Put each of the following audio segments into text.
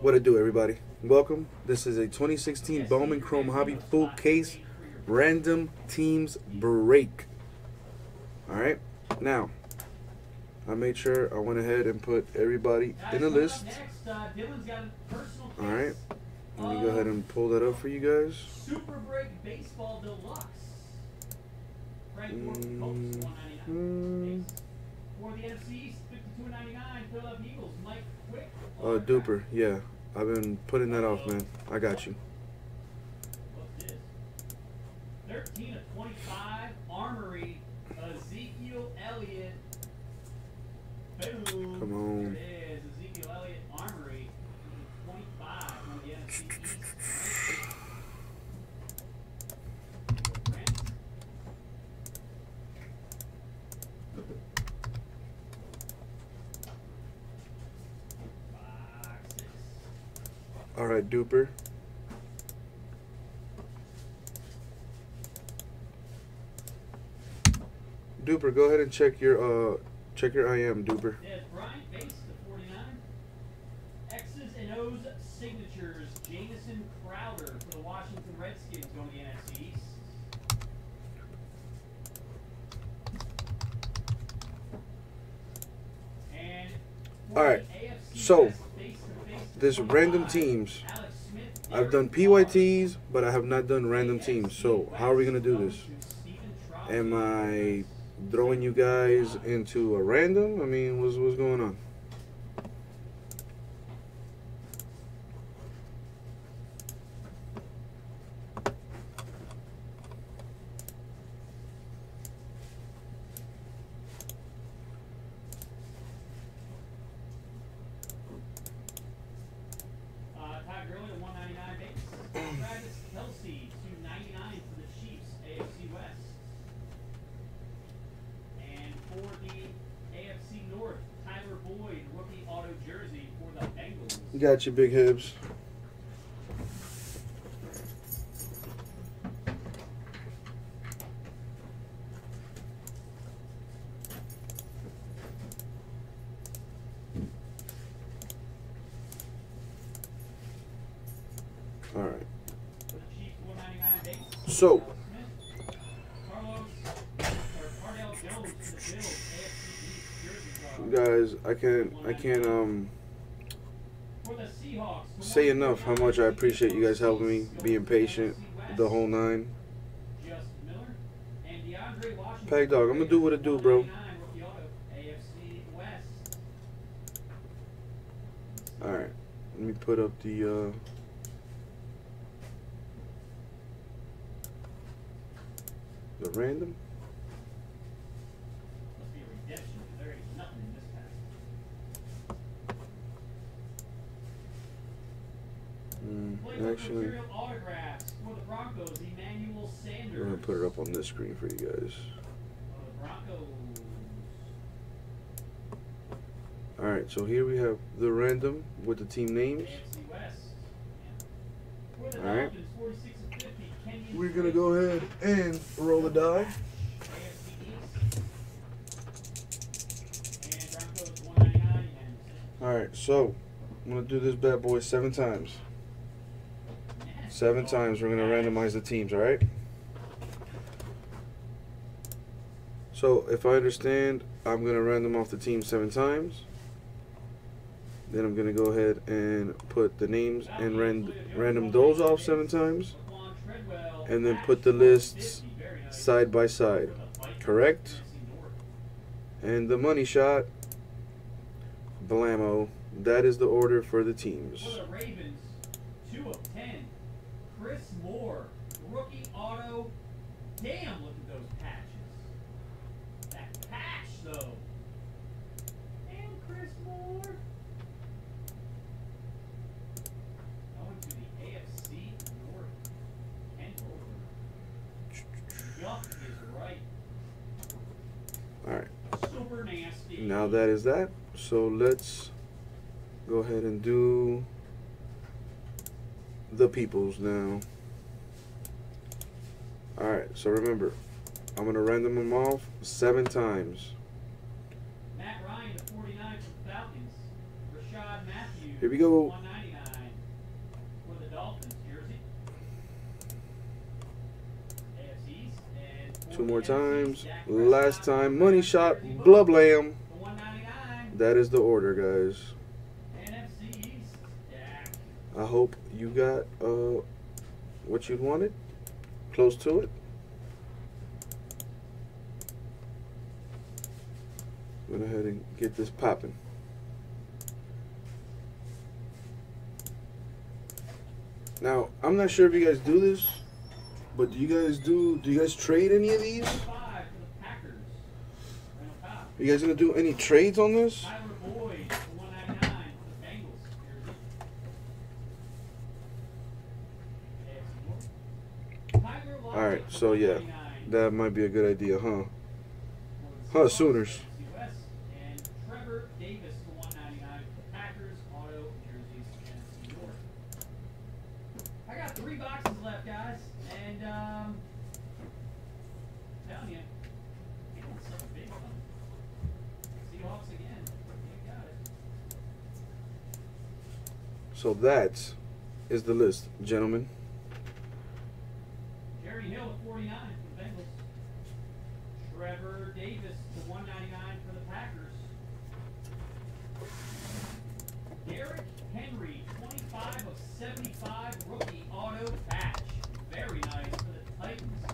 What it do, everybody? Welcome. This is a 2016 Bowman Chrome Hobby Full Case Random Teams Break. All right. Now, I made sure I went ahead and put everybody in a list. All right. Let me go ahead and pull that up for you guys. Super Break Baseball Deluxe. Frank Mm, mm. 199. For the NFC East, 52.99. Philadelphia Eagles, Mike Quick. Uh, Duper. Yeah, I've been putting that off, man. I got you. What's this? 13 of 25. Armory. Ezekiel Elliott. Boom. Come on. There it is. Ezekiel Elliott Armory. 25 on the NFC East. Brent. Five, six. All right, Duper. Duper, go ahead and check your uh check your IM, Duper. There's Bryant Bates to 49. X's and O's signatures. Jamison Crowder for the Washington Redskins going to the NFC East. And All right, AFC so, this random teams, I've done PYTs, but I have not done random teams. So how are we gonna do this? Am I throwing you guys into a random? I mean, what's what's going on? Uh, Todd Gurley to 199 base. Travis Kelce to 99 for the Chiefs, AFC West. And for the AFC North, Tyler Boyd, rookie auto jersey for the Bengals. Got you, big hips. All right. For the Chiefs, 199 base. So- Alex Smith. Carlos, or Cardale Jones for the Bills, AFC East jersey card. guys i can't i can't um For the Seahawks, to say enough how much i appreciate you guys helping me being patient the whole nine. Peg dog, I'ma do what I do, bro. 199 rookie auto, AFC West. all right let me put up the uh the random Must be a redemption, 'cause there ain't nothing in this pack. mm, Playbook actually material autographs for the Broncos, Emmanuel Sanders. i'm gonna put it up on this screen for you guys For the Broncos. all right so here we have the random with the team names AFC West. For the All right. Dolphins, 46 and 50, Kenyon we're gonna go ahead and roll the die AFC East. And Broncos 199 and all right so i'm gonna do this bad boy seven times Seven times we're gonna randomize the teams, alright? So if I understand, I'm gonna random off the team seven times. Then I'm gonna go ahead and put the names and ran- random those off seven times. And then put the lists side by side. Correct? And the money shot, blammo. That is the order for the teams. For the Ravens, two of ten. Chris Moore, rookie auto. Damn, look at those patches. That patch, though. Damn, Chris Moore. Going to the AFC North. Kent Yuck is right. Alright. Super nasty. Now that is that. So let's go ahead and do the peoples now. Alright, so remember, I'm going to random them off seven times. Matt Ryan to 49 for the Falcons. Rashad Matthews. Here we go. 199 for the Dolphins jersey. AFC East and Two more times. Last time, money shot, lamb. That is the order, guys. I hope you got uh what you wanted, close to it. Go ahead and get this popping. Now, I'm not sure if you guys do this, but do you guys do do you guys trade any of these? You guys gonna do any trades on this? Tyler Boyd for 199 for the Bengals jersey. AFC North. Tyler Lockett All right, for so yeah, that might be a good idea, huh? Huh, Sooners. And Trevor Davis for 199 Packers auto jerseys NFC North. I got three boxes left, guys, and um, telling you, ain't something big one. Seahawks again. You got it. So that is the list, gentlemen. Jeremy Hill at 49 for the Bengals. Trevor Davis to 199 for the Packers. Derrick Henry, 25 of 75 rookie auto patch. Very nice for the Titans.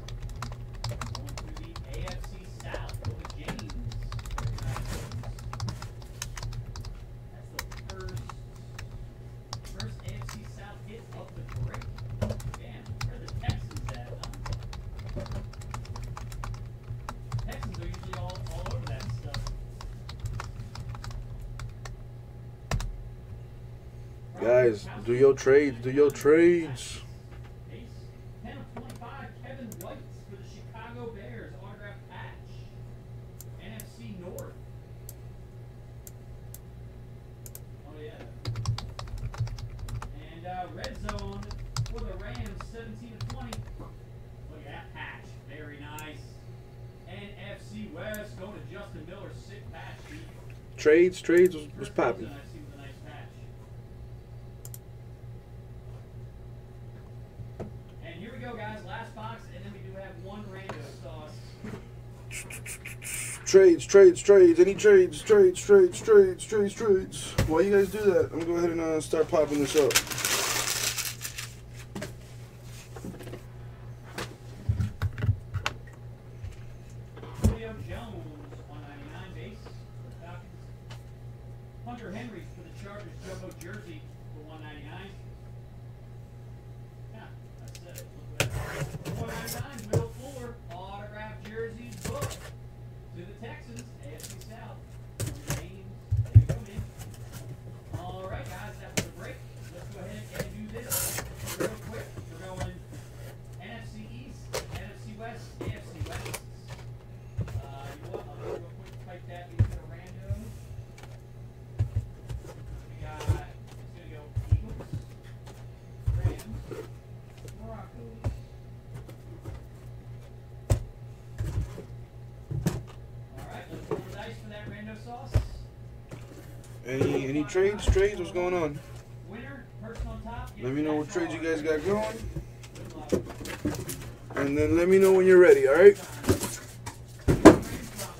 Going to the AFC South for the James. Very nice. That's the first first AFC South hit of the break. Damn, where are the Texans at, huh? Texans are usually all, all over that stuff. Guys, do your trades, do your trades. Ace, 10 of 25, Kevin White for the Chicago Bears, autograph patch. NFC North. Oh, yeah. And uh, red zone for the Rams, 17 of 20. Look at that patch. Very nice. NFC West going to Justin Miller, sick patch. Steve. Trades, trades was, was popping. person I've seen with a nice patch. And here we go, guys. Last box, and then we do have one rando sauce. Trades, trades, trades. Any trades, trades, trades, trades, trades, trades. While you guys do that, I'm gonna go ahead and uh, start popping this up. Julio Jones, 199 base for the Falcons. Hunter Henry for the Chargers, Jumbo jersey for 199. Yeah, that's it. Look at that. 199, middle floor, autograph jerseys book to the Texans, AFC South. James, there you go, man. All right, guys, that was a break. Let's go ahead and do this real quick. We're going NFC East, NFC West, AFC West. Uh, you know what? I'll do a real quick type that into the random. We got, it's gonna go Eagles, Rams, Broncos. Alright, let's roll the dice for that random sauce. Any any trades, trades? What's going on? Let me know what trades you guys got going, and then let me know when you're ready. All right?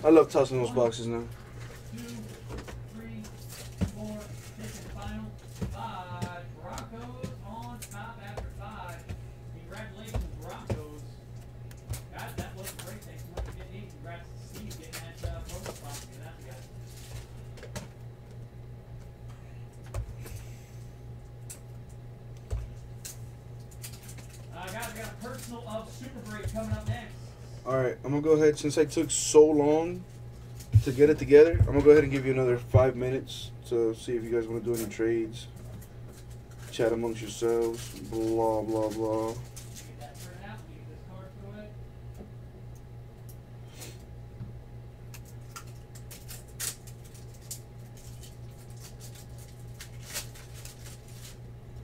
I love tossing those boxes now. Since I took so long to get it together. I'm gonna go ahead and give you another five minutes to see if you guys want to do any trades. Chat amongst yourselves. Blah blah blah.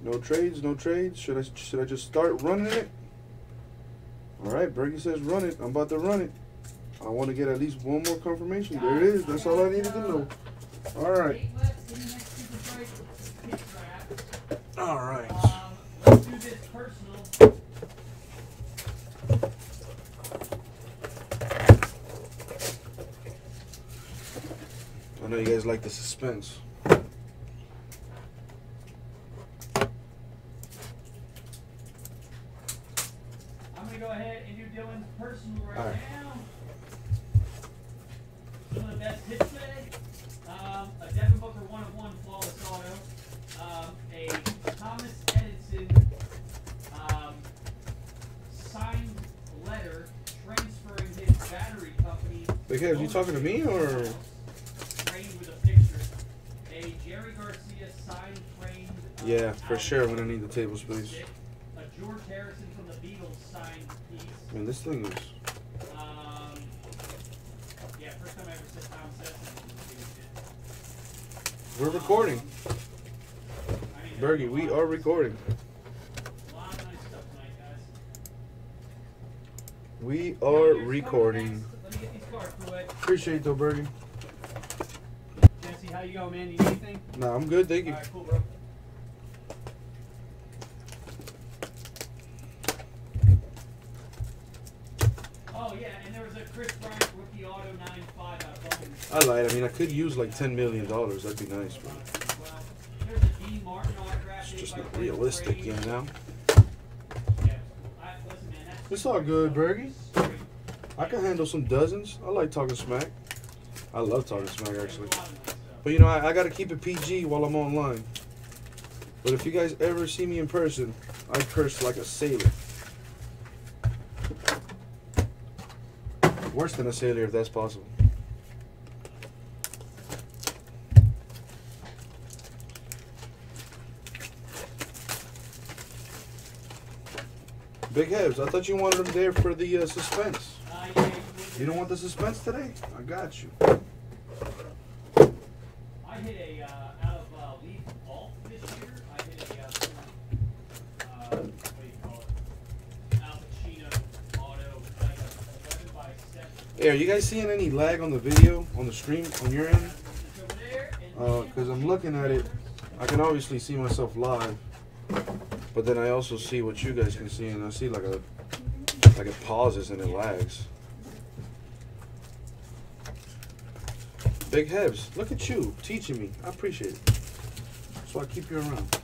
No trades, no trades. Should I should I just start running it? All right, Bergie says run it. I'm about to run it. I want to get at least one more confirmation. There it is. That's all I needed to know. All right. All right. I know you guys like the suspense. Big Heads, you talking to me or? Yeah, for sure. I'm gonna need the table space. I this thing is. Um, yeah, first time I ever said Tom Sessions. We're recording. Bergie, we are recording. Nice tonight. We are recording. next. Let me get these cards put away. Appreciate it though, Bergie. Jesse, how you go, man? You need anything? Nah, I'm good. Thank you. Alright, cool, bro. Oh, yeah, and there was a Kris Bryant rookie auto 9.5 out of Bowman. I lied. I mean, I could use like ten million dollars. That'd be nice, but Well, there's a Dean Martin autograph. it's just not realistic, you know. Yeah, I, listen, man, that's It's all good, Bergie. I can handle some dozens. I like talking smack. I love talking smack, actually. But you know, I, I gotta keep it PG while I'm online. But if you guys ever see me in person, I curse like a sailor. Worse than a sailor, if that's possible. Big Hebs, I thought you wanted them there for the uh, suspense. You don't want the suspense today? I got you. I hit a uh, out of uh, lead vault this year. I hit a uh, uh, what do you call it? Al Pacino auto, like a 11 by 7. Hey, are you guys seeing any lag on the video, on the stream, on your end? It's over there, and Uh, I'm looking at it. I can obviously see myself live, but then I also see what you guys can see, and I see like a like it pauses and it lags. Big Hebs, look at you teaching me. I appreciate it. So I keep you around.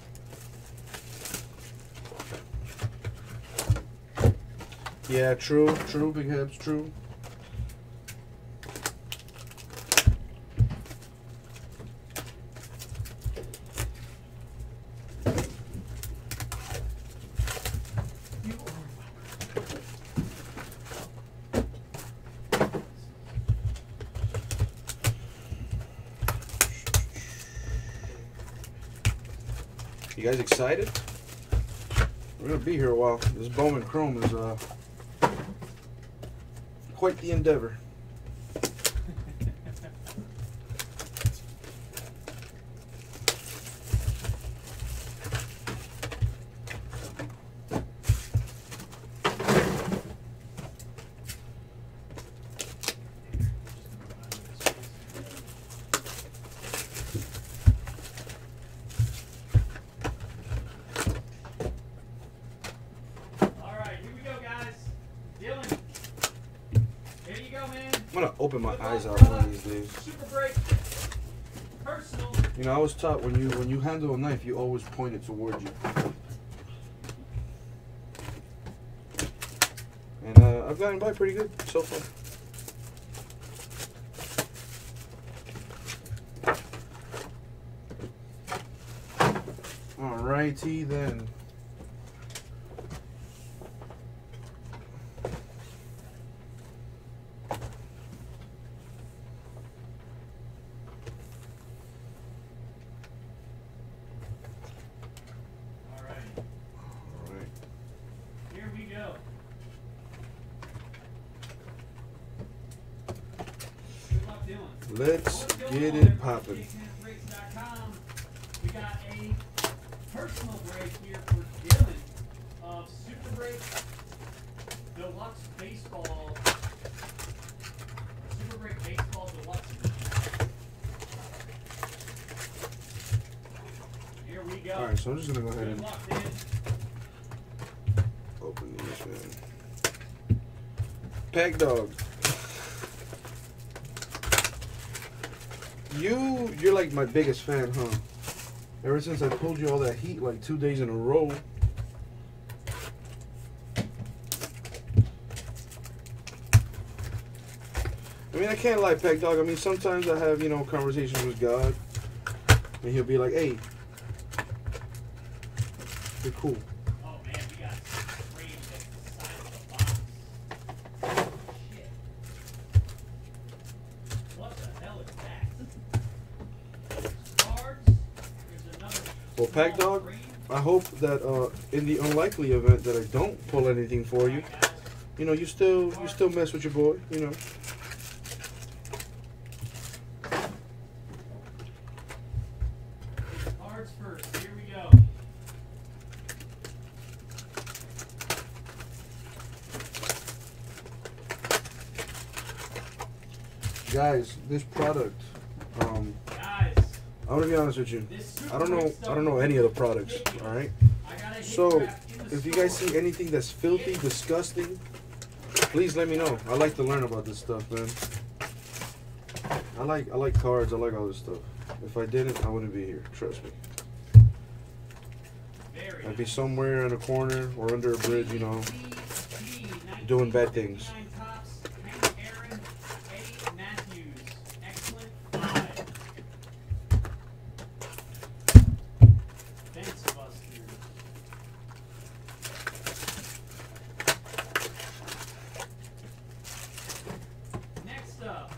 Yeah, true, true, Big Hebs, true. You guys excited? We're gonna be here a while. This Bowman Chrome is uh quite the endeavor. All right, here we go, guys. Dylan, here you go, man. I'm gonna open my Good luck, eyes out brother. one of these days. Super break. Personal. You know, I was taught when you when you handle a knife, you always point it toward you. And uh, I've gotten by pretty good so far. Alrighty then. All right, Alright. here we go. Good luck, Dylan. Let's What's going get on, it everybody? poppin'. JakeHandsBreaks.com. We got a personal break here for Dylan of Super Break Deluxe Baseball. Super Break Baseball Deluxe. go. All right, so I'm just gonna go ahead Good and luck, Dan. open these, man. Pack dog. You, you're like my biggest fan, huh? Ever since I pulled you all that heat like two days in a row. I mean, I can't lie, Pack Dog. I mean, sometimes I have, you know, conversations with God, and he'll be like, "Hey, you're cool." Oh man, we got frames at the side of the box. Shit. What the hell is that? Cards. There's another. Well, Pack small Dog, frame. I hope that uh, in the unlikely event that I don't pull anything for you, you know, you still you still mess with your boy, you know. Cards first. Here we go. Guys, this product, um, Guys, I'm gonna be honest with you. I don't know I don't know any of the products, all right. So, if you guys see anything that's filthy, disgusting, please let me know. I like to learn about this stuff, man. I like I like cards. I like all this stuff. If I didn't, I wouldn't be here. Trust me. I'd be somewhere in a corner or under a bridge, you know. Doing bad things. 1999 Topps, Hank Aaron, Eddie Mathews. Excellent five. Fence Busters. Next up,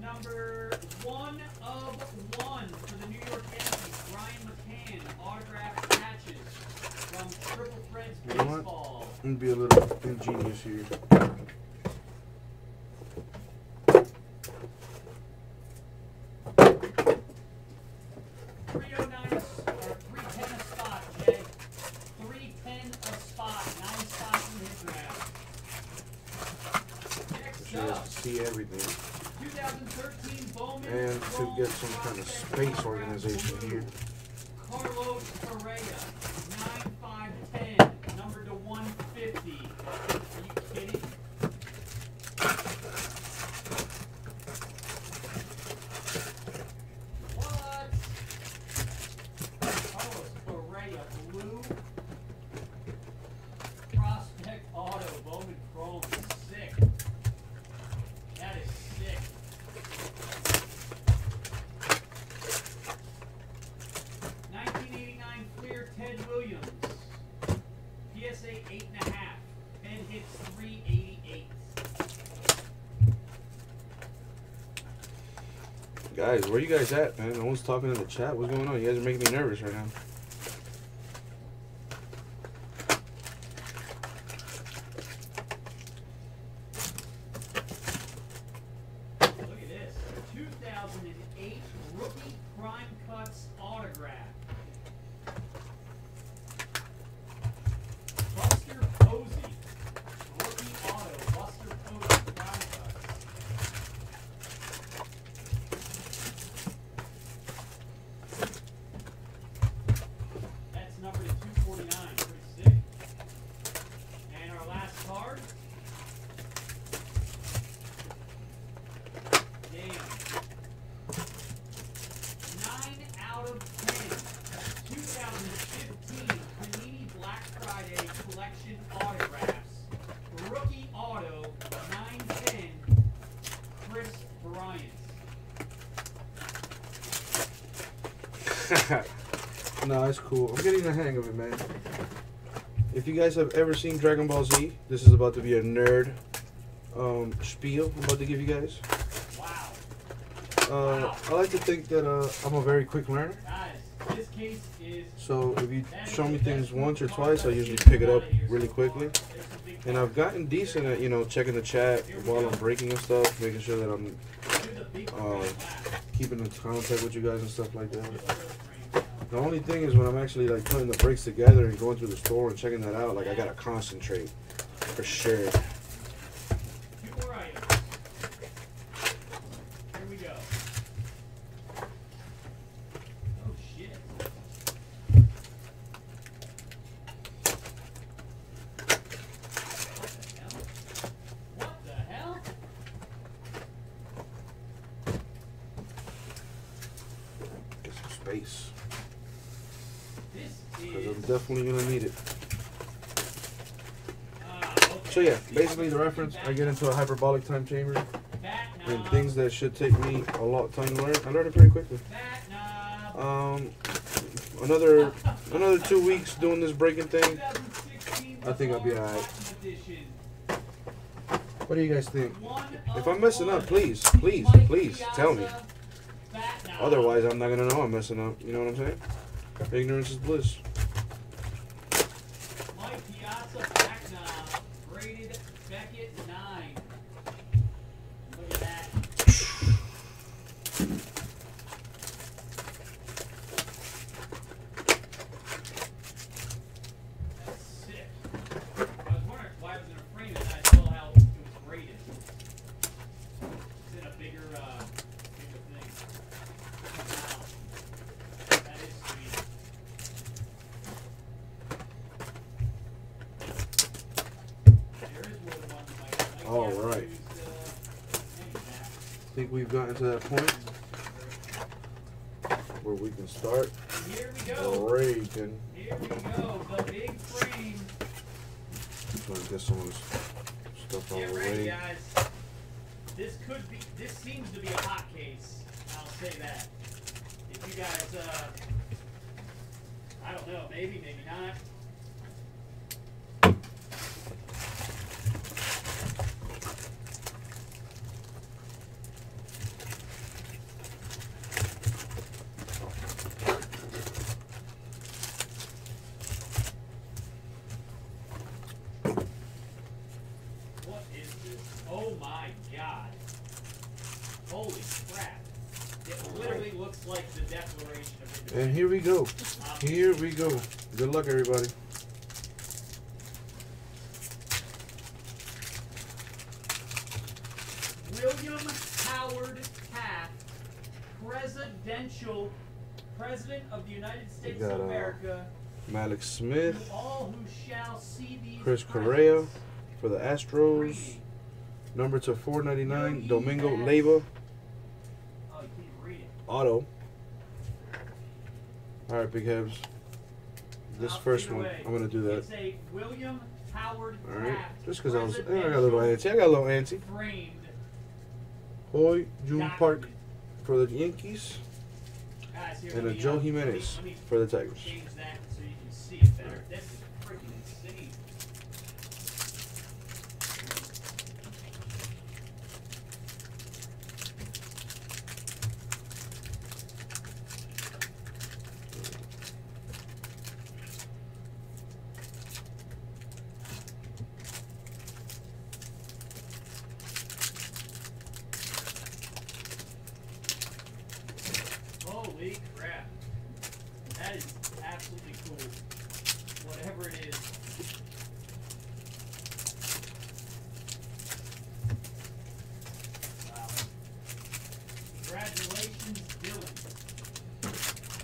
number one of one for the New York Yankees, Brian McCann, autographed patches from Triple Threads You know what? Baseball. I'm gonna be a little ingenious here. Three oh nine a s- or three ten a spot, Jay. Three ten a spot, nine spots in his draft. Next So you guys up, can see everything. 2013 Bowman. And to Chrome get some kind of Prospect space Autograph organization Blue. here. Carlos Correa, 9510, number to 150. Are you kidding? What? Carlos Correa, blue. Prospect Auto, Bowman Chrome, sick. That is sick. Nineteen eighty-nine Fleer Ted Williams. PSA eight and a half. Ted hits three eighty-eight. Guys, where you guys at, man? No one's talking in the chat. What's going on? You guys are making me nervous right now. Look at this. Two thousand and eight rookie prime cuts autograph. Buster Posey. Rookie auto. Buster Posey prime cuts. That's numbered at 249. Pretty sick. And our last card. Damn. Nine out of ten. 2015 Panini Black Friday Collection Autographs. Rookie Auto 910. Kris Bryant. It's cool. I'm getting the hang of it, man. If you guys have ever seen Dragon Ball Z, this is about to be a nerd um, spiel I'm about to give you guys. Wow. Uh, I like to think that uh, I'm a very quick learner. Guys, this case is. So if you show me things once or twice, I usually pick it up out of here really quickly. far. It's a big And. I've gotten decent at, you know, checking the chat while I'm breaking and stuff, making sure that I'm Do the big uh, keeping in contact with you guys and stuff like that. The only thing is when I'm actually like putting the breaks together and going through the store and checking that out, like I gotta concentrate for sure. Two more items. Here we go. base. This Because I'm is. definitely going to need it. ah, okay. So yeah, reference, I get into a hyperbolic time chamber and things that should take me a lot of time to learn. I learned it pretty quickly. Um, another another two weeks doing this breaking thing. I think I'll be alright. What do you guys think? If I'm messing up, please, please, please tell me. Otherwise, I'm not gonna know I'm messing up. You know what I'm saying? Ignorance is bliss. Mike Piazza back knob, graded Beckett 9. Look at that. That's sick. I was wondering why it was in a frame and I saw how it was graded. It's in a bigger, uh, bigger thing. Wow. That is sweet. There is more than one mic. All Might have right. used, uh, any of that. Think we've gotten to that point where we can start Here we go. breaking. Here we go. The big frame. So I get some of this stuff Get ready, way. guys. This could be. This seems to be a hot case. I'll say that. If you guys, uh, I don't know, maybe, maybe not. What is this? Oh my god. Holy crap. It literally looks like the Declaration of Independence. And here we go. Um, Here we go. Good luck, everybody. William Howard Taft, presidential president of the United States got, of uh, America. Malik Smith all who shall see these Chris Correa for the Astros. Number to 499, Domingo. Leyba, Oh, you can't read it. auto. All right, big heads. This first one, I'm gonna do that. It's a William Howard All right, just because I was, I got a little antsy. I got a little antsy. framed Hoy Jun Park for the Yankees and a Joe Jimenez for the Tigers. change that so you can see it better. This is freaking insane. Holy crap. That is absolutely cool. Whatever it is. Wow. Congratulations, Dylan.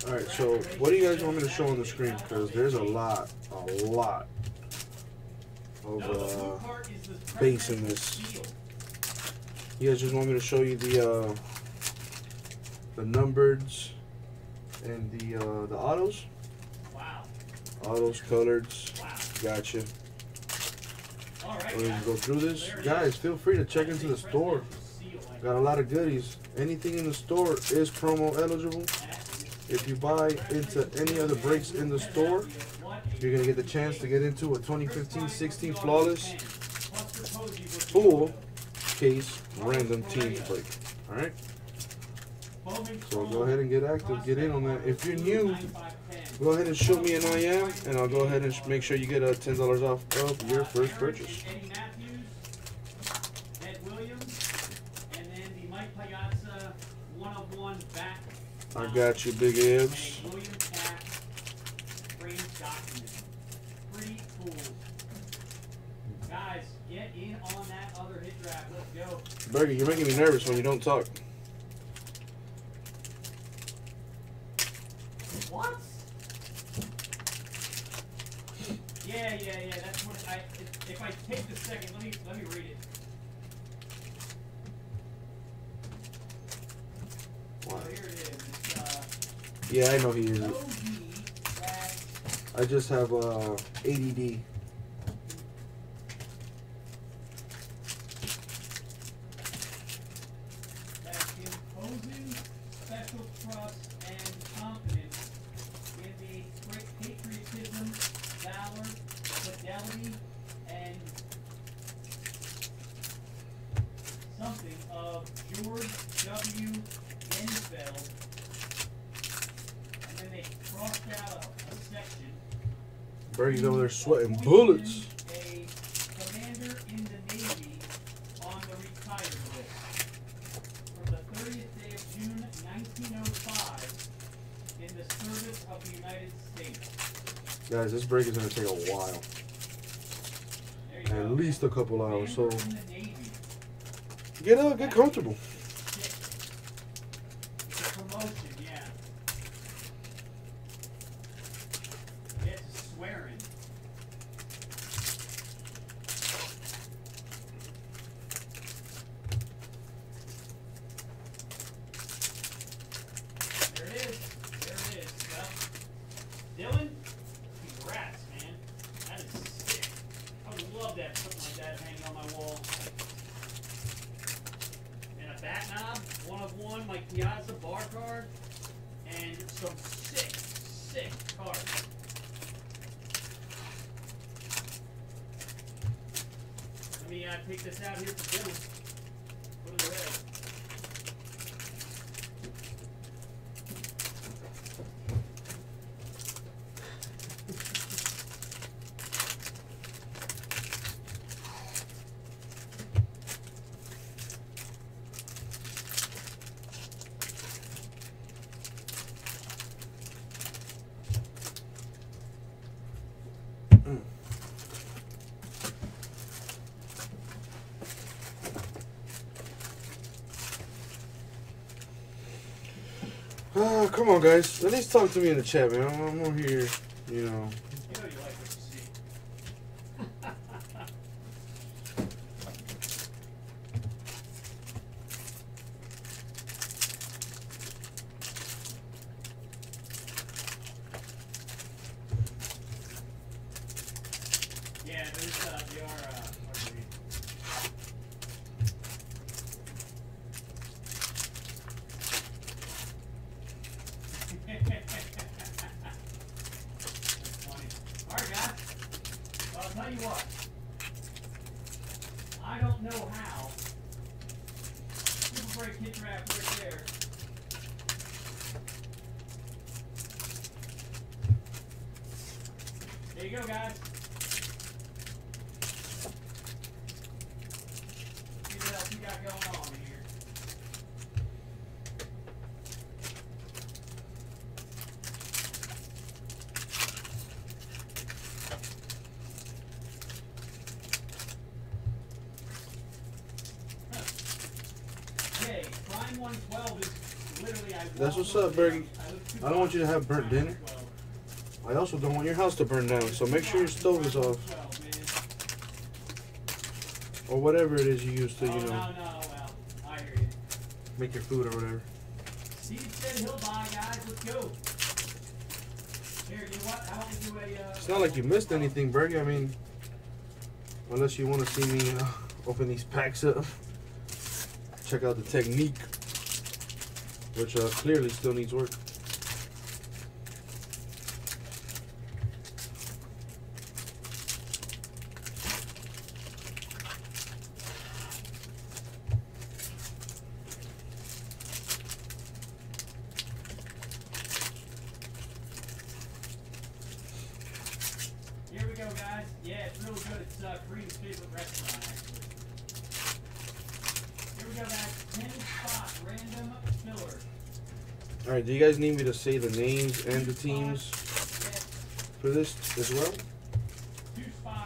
All right, so what do you guys want me to show on the screen? Because there's a lot, a lot of No, the blue uh, in this. You guys just want me to show you the uh, the numbereds and the uh, the autos, Wow. autos, coloreds. Wow. Gotcha. All right. We're gonna go through this, guys. Feel free to check into the store. presidential seal, I Got a lot of goodies. Anything in the store is promo eligible. If you buy into any of the breaks in the store, you're gonna get the chance to get into a 2015-16 flawless full case random team break. All right. So go ahead and get active. Get in on that. If you're new, go ahead and shoot me an IM, and I'll go ahead and make sure you get a ten dollars off of your first purchase. Eddie Mathews, Ed Williams, and then the Mike Piazza one of one back. I got you, Big Ibs. And a William Taft framed document. Pretty cool. Guys, get in on that other hit draft. Let's go. Burger, you're making me nervous when you don't talk. What? Yeah, yeah, yeah. That's what I. If, if I take the second, let me let me read it. Wow. So here it is. It's, uh, Yeah, I know he is. I just have uh, ADD. that imposing special trust and confidence in the great patriotism, valor, fidelity, and something of George W. Enfield. And then they crossed out a, a section. Bergie's over there sweating bullets. A commander in the Navy on the retired list. From the 30th day of June 1905 in the service of the United States. Guys, this break is gonna take a while. At go. least a couple hours. So get up, get comfortable. Six. It's a promotion, yeah. Yeah, it's a swearing. There it is. There it is. Well, Dylan, congrats, man. That is sick. I would love to have something like that hanging on my wall. And a bat knob, one of one, like Piazza bar card, and some sick, sick cards. Let me uh, take this out here for Dylan. Put it away. Ah, come on, guys. At least talk to me in the chat, man. I'm, I'm here, you know. You know you like what you see. yeah, there's uh, they are uh, hard to read. That's funny. Alright, guys. Well, I'll tell you what. I don't know how. Super break hit draft right there. There you go, guys. See what else we got going on here. Okay, Prime 112 is literally I That's walked what's over up, there, Bergie. I looked two I don't want you to have burnt dinner. I also don't want your house to burn down, so make sure your stove is off. Prime 112, man. Or whatever it is you use to, you know, no, no, well, I hear you. make your food or whatever. Steve said he'll buy, guys. Let's go. Here, you know what? How about we do a? Uh, It's not like you missed anything, Bergie. I mean, unless you want to see me uh, open these packs up, check out the technique, which uh, clearly still needs work. Here we go, guys. Yeah, it's really good. It's uh, Kareem's favorite restaurant, actually. Here we go, guys. Ten spot random filler. All right, do you guys need me to say the names and the teams for this as well?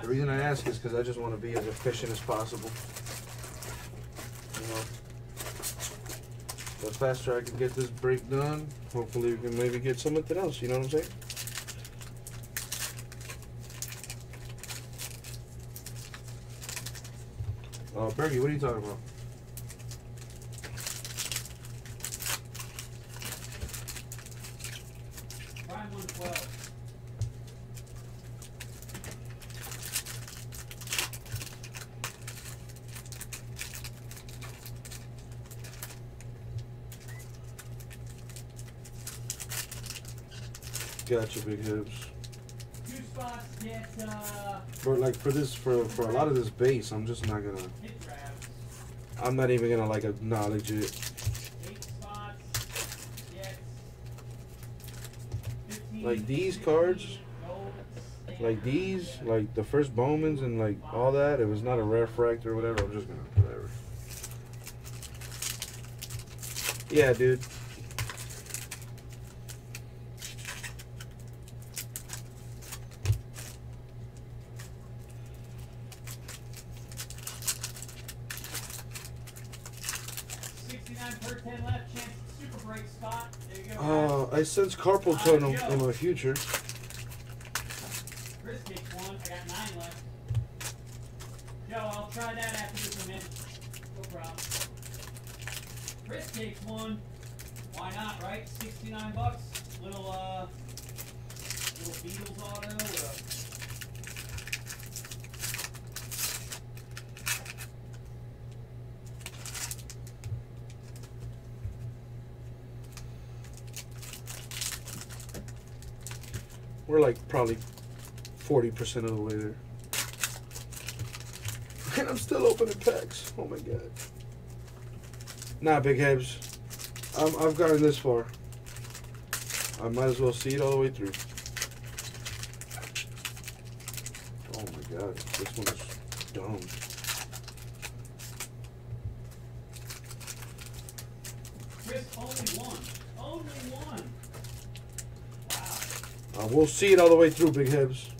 The reason I ask is because I just want to be as efficient as possible. You know, the faster I can get this break done, hopefully we can maybe get something else. You know what I'm saying? Uh, Bergie, what are you talking about? Big hips. Two spots get uh, For like for this for for a lot of this base, I'm just not gonna. I'm not even gonna like acknowledge it. Eight spots get 15, Like these cards. Like these, like the first Bowmans and like all that, it was not a rare fract or whatever. I'm just gonna whatever. Yeah, dude. Sixty-nine per ten left. Chance super break spot. There you go. Uh, I sense carpal tunnel in my future. Percent of the way there. And I'm still opening packs. Oh my god. Nah, big heads. I'm, I've gotten this far. I might as well see it all the way through. Oh my god, this one is dumb. Only one. Only one. Wow. Uh, we'll see it all the way through, Big heads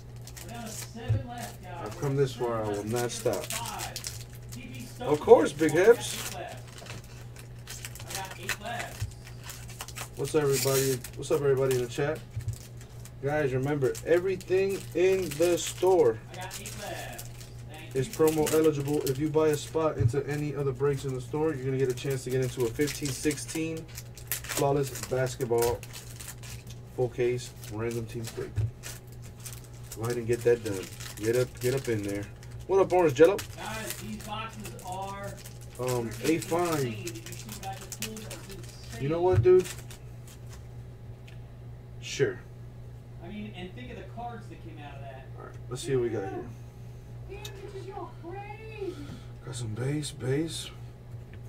this far, I will not stop. Of course, big hips. What's up, everybody? What's up, everybody in the chat? Guys, remember everything in the store is promo eligible. If you buy a spot into any of the breaks in the store, you're gonna get a chance to get into a 15-16 flawless basketball full case random team break. Go ahead and get that done. Get up, get up in there. What up, Orange Jello? Guys, these boxes are Um, a fine. You see guys the pool? That was insane. You know what, dude? Sure. I mean, and think of the cards that came out of that. All right, let's see what we got here. Damn, bitches, you're crazy. Got some base, base.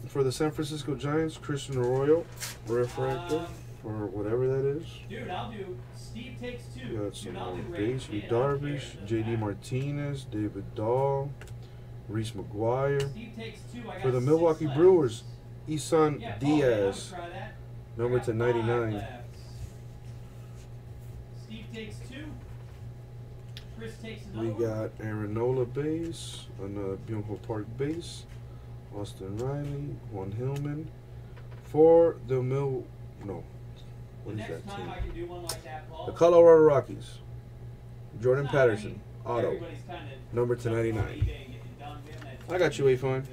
For the San Francisco Giants, Christian Arroyo, refractor, Um, or whatever that is. Dude, I'll do. Steve takes two. We got Dude, some I'll more base. Ray Yu Kid. I don't care. Darvish, JD. Martinez, David Dahl, Reese McGuire. Steve takes two. For the Milwaukee left. Brewers, Isan Yeah, oh, Diaz, number to 99. Steve takes two. Chris takes another We got Aaron Nola base, another Bunkle Park base, Austin Riley, Juan Hillman. For the Mil, no, what the that team? Do one like that, The Colorado Rockies, Jordan Patterson, auto. number to 99. eBay and getting done with that. I got you, A-Fine.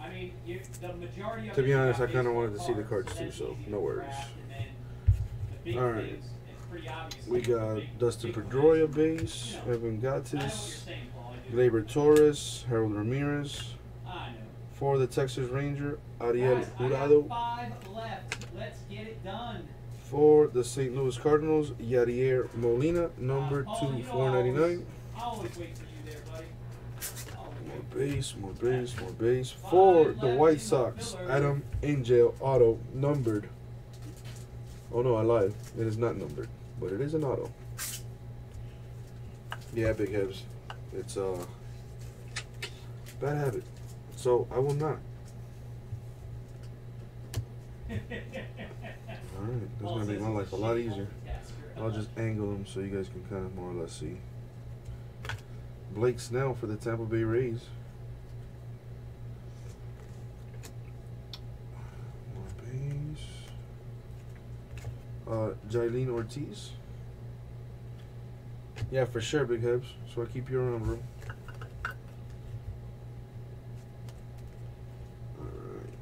I mean, you, the majority To be honest, I kinda wanted to see the cards, cards too, so no worries. draft, and then the big All right. things, it's pretty obvious We got Dustin big Pedroia base, Evan I know what you're Gattis, saying, Paul. I do. Gleyber Torres, Harold Ramirez. For the Texas Ranger, Ariel Guys, Jurado. five left. Let's get it done. For the St. Louis Cardinals, Yadier Molina, number Uh, two, four ninety nine. I always wait for you there, buddy. Always More wait for you. base, more base, more base. For the White Sox. Adam Engel auto numbered. Oh no, I lied. It is not numbered, but it is an auto. Yeah, big heads. It's uh bad habit. So I will not. All right, that's Paul gonna make my life a lot easier. I'll just angle them so you guys can kind of more or less see. Blake Snell for the Tampa Bay Rays. More base. Uh, Jhailyn Ortiz. Yeah, for sure, Big Hebs. So I keep you around, bro. Alright.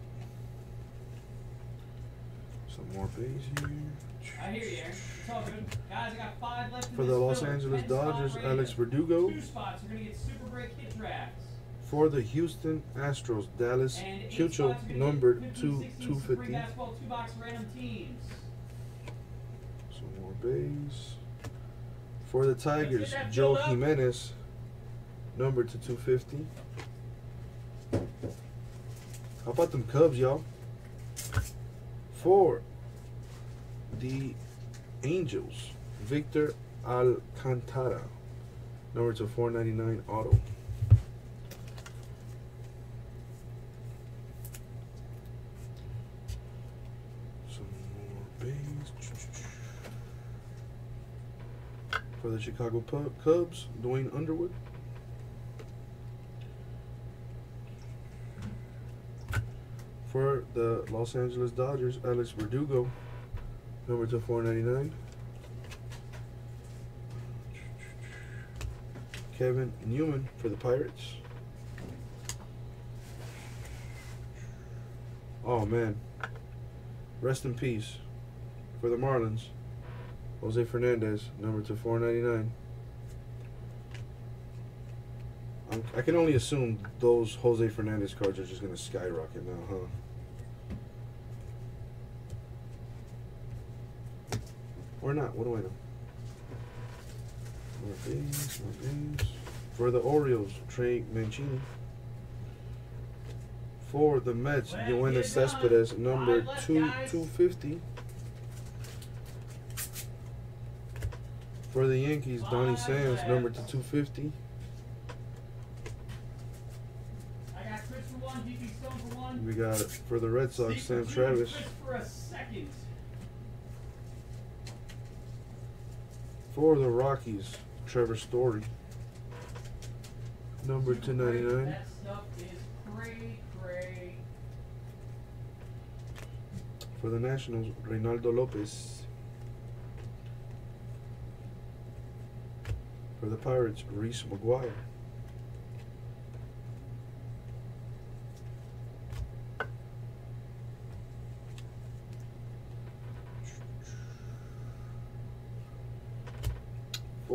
Some more base here. I hear you, Aaron. It's all good. Guys, I got five left in For the Los filler. Angeles Dodgers. Alex Verdugo. Two spots are gonna get super break hit drafts. For the Houston Astros, Dallas And eight Cucho, spots numbered 2 15, 16 free 250. basketball two box random teams. Some more base. For the Tigers, Joe. Jimenez, numbered to 250. How about them Cubs, y'all? For the Angels, Victor Alcantara, number to 499 auto. Some more. For the Chicago Cubs, Duane Underwood. For the Los Angeles Dodgers, Alex Verdugo, number to 499. Kevin Newman for the Pirates. Oh man. Rest in peace. For the Marlins, Jose Fernandez, number to 499. I'm, I can only assume those Jose Fernandez cards are just going to skyrocket now, huh? Or not, what do I know? More more. For the Orioles, Trey Mancini. For the Mets, Well, Yoenis get it. Cespedes, number two two fifty. For the Yankees, Donny Sands, number to two fifty. I got Chris for one, DP Stone for one. We got for the Red Sox, Sam Travis. For a second. For the Rockies, Trevor Story, number Super two great. ninety nine. That stuff is cray cray. For the Nationals, Reynaldo Lopez. For the Pirates, Reese McGuire.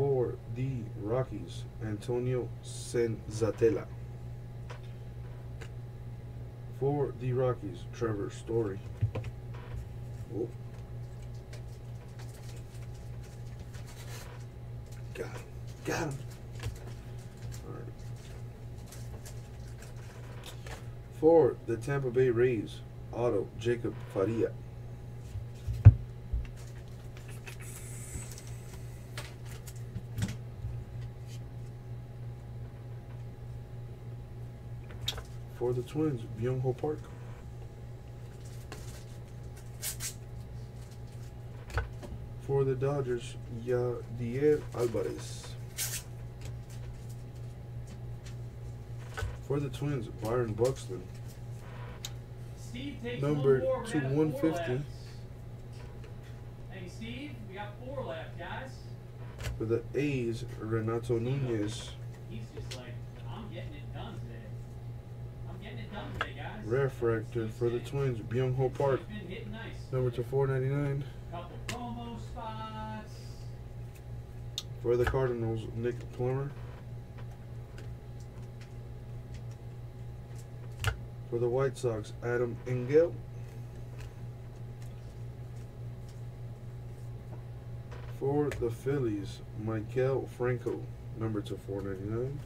For the Rockies, Antonio Senzatela. For the Rockies, Trevor Story. Oh. Got him. Got him. For the Tampa Bay Rays, Otto Jacob Faria. For the Twins, Byung Ho Park. For the Dodgers, Yadier Alvarez. For the Twins, Byron Buxton. Steve Number one more. To 150. Hey Steve, we got four left, guys. For the A's, Renato Nunez. He's just like, I'm getting it done today. I'm getting it Refractor for the Twins, Byung Ho Park. Number to 499. Couple promo spots. For the Cardinals, Nick Plummer. For the White Sox, Adam Engel. For the Phillies, Maikel Franco, number to 499.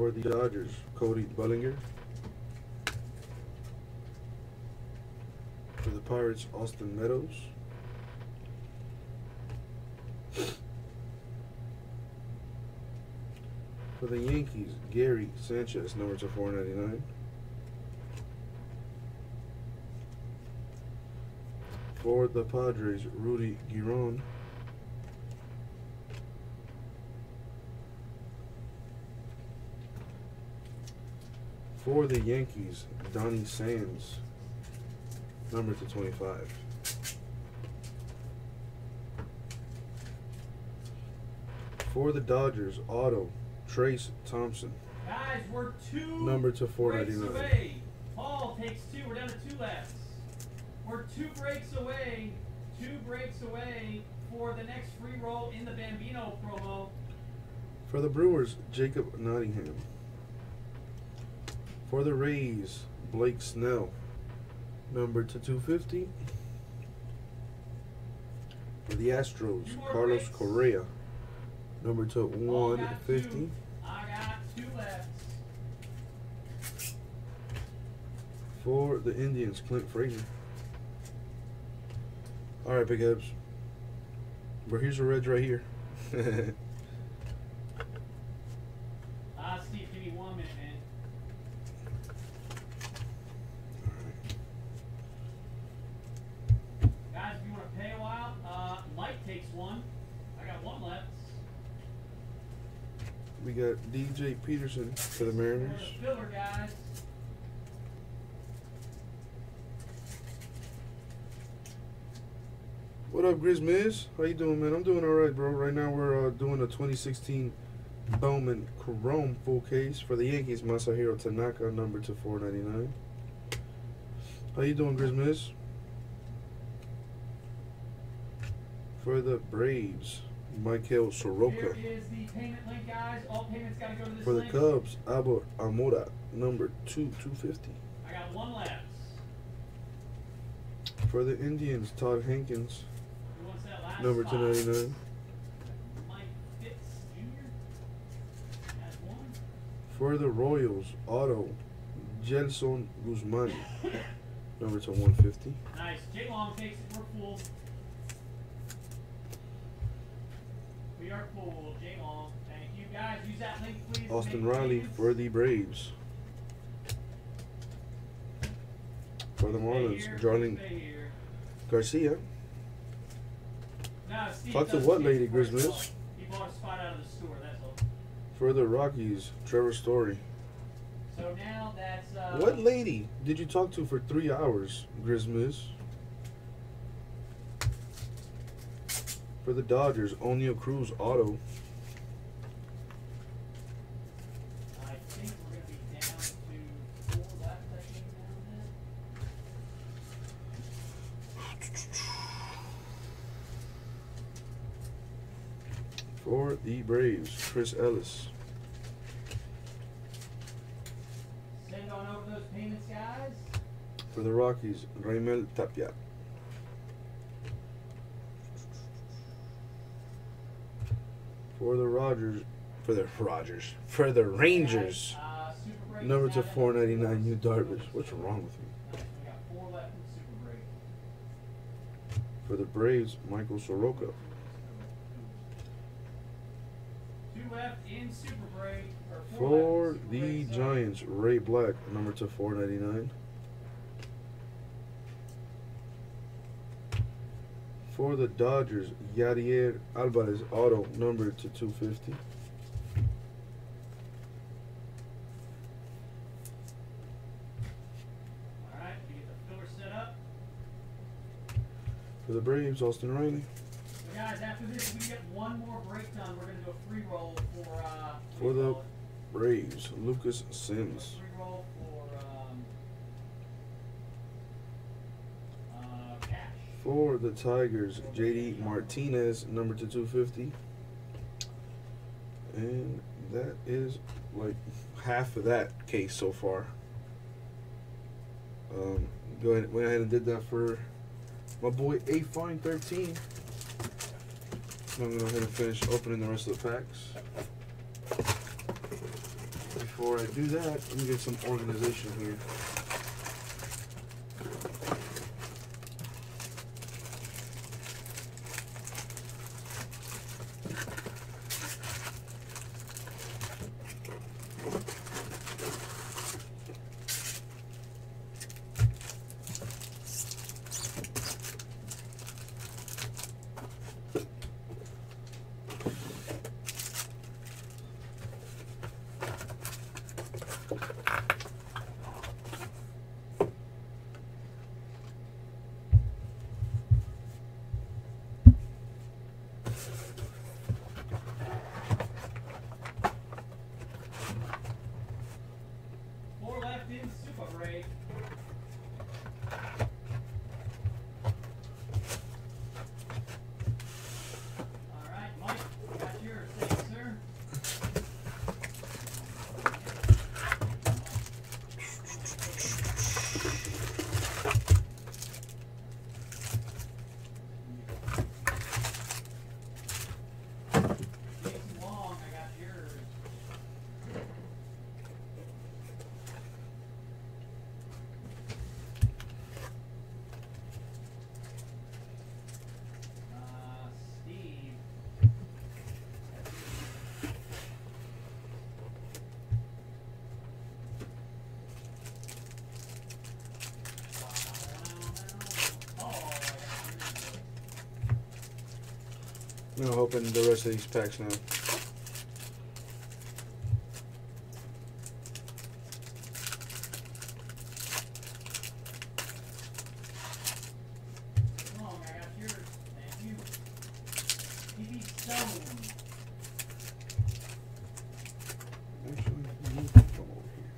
For the Dodgers, Cody Bellinger. For the Pirates, Austin Meadows. For the Yankees, Gary Sanchez, number to 499. For the Padres, Ruddy Giron. For the Yankees, Donny Sands, number to 25. For the Dodgers, Auto, Trayce Thompson. Guys, we're two Number to breaks 499. away. Paul takes two. We're down to two lefts. We're two breaks away. Two breaks away for the next free roll in the Bambino promo. For the Brewers, Jacob Nottingham. For the Rays, Blake Snell. Number to 250. For the Astros, Carlos breaks. Correa. Number to 150. two. I got two lefts. For the Indians, Clint Frazier. All right, Big Hebs. But here's the Reds right here. Ah, Steve, give me one minute, man. Guys, if you want to pay a while, uh, Mike takes one. I got one left. we got DJ Peterson for the Mariners. What up, Grizz Miz? How you doing, man? I'm doing all right, bro. Right now we're uh, doing a 2016 Bowman Chrome full case for the Yankees. Masahiro Tanaka, number to 499. How you doing, Grizz Miz? For the Braves, Michael Soroka. The guys. All payments got to go For the. Cubs, Albert Almora, number two 250. I got one left. For the Indians, Todd Hankins, Who wants that last number 299. Mike Fitz Jr. has one. For the Royals, Otto, Gelson Guzman, number to 150. Nice. J Long takes it. We're full. Are full. J Long. Thank you. Guys, use that link, please. Austin Riley for the Braves. For the Marlins, Jarlin. Garcia. No, Steve Talk to what lady, for Grizz himself. Miz? He bought a spot out of the store, that's all. For the Rockies, Trevor Story. So now that's uh What lady did you talk to for three hours, Grizz For the Dodgers, Oneil Cruz Auto. I think we're gonna be down to four left, I think now then. For the Braves, Chris Ellis. Send on over those payments, guys. For the Rockies, Raimel Tapia. For the Rogers, for the Rogers, for the Rangers, number to 499, New Darvish. What's wrong with me? For the Braves, Michael Soroka. For the Giants, Ray Black, number to 499. For the Dodgers, Yadier Alvarez, auto, number to 250. All right, you get the filler set up. For the Braves, Austin Riley. Guys, after this, we get one more breakdown. We're gonna do a free roll for uh. For the? Braves, Lucas Sims. Free roll for um. Uh, cash. For the Tigers, JD Martinez, number to 250. And that is like half of that case so far. Um, go ahead, went ahead and did that for my boy A Fine 13. I'm gonna go ahead and finish opening the rest of the packs. Before I do that, let me get some organization here. I'm gonna the rest of these packs now. Come on, I got yours. Thank you. TV Stone. Actually, you need to come over here.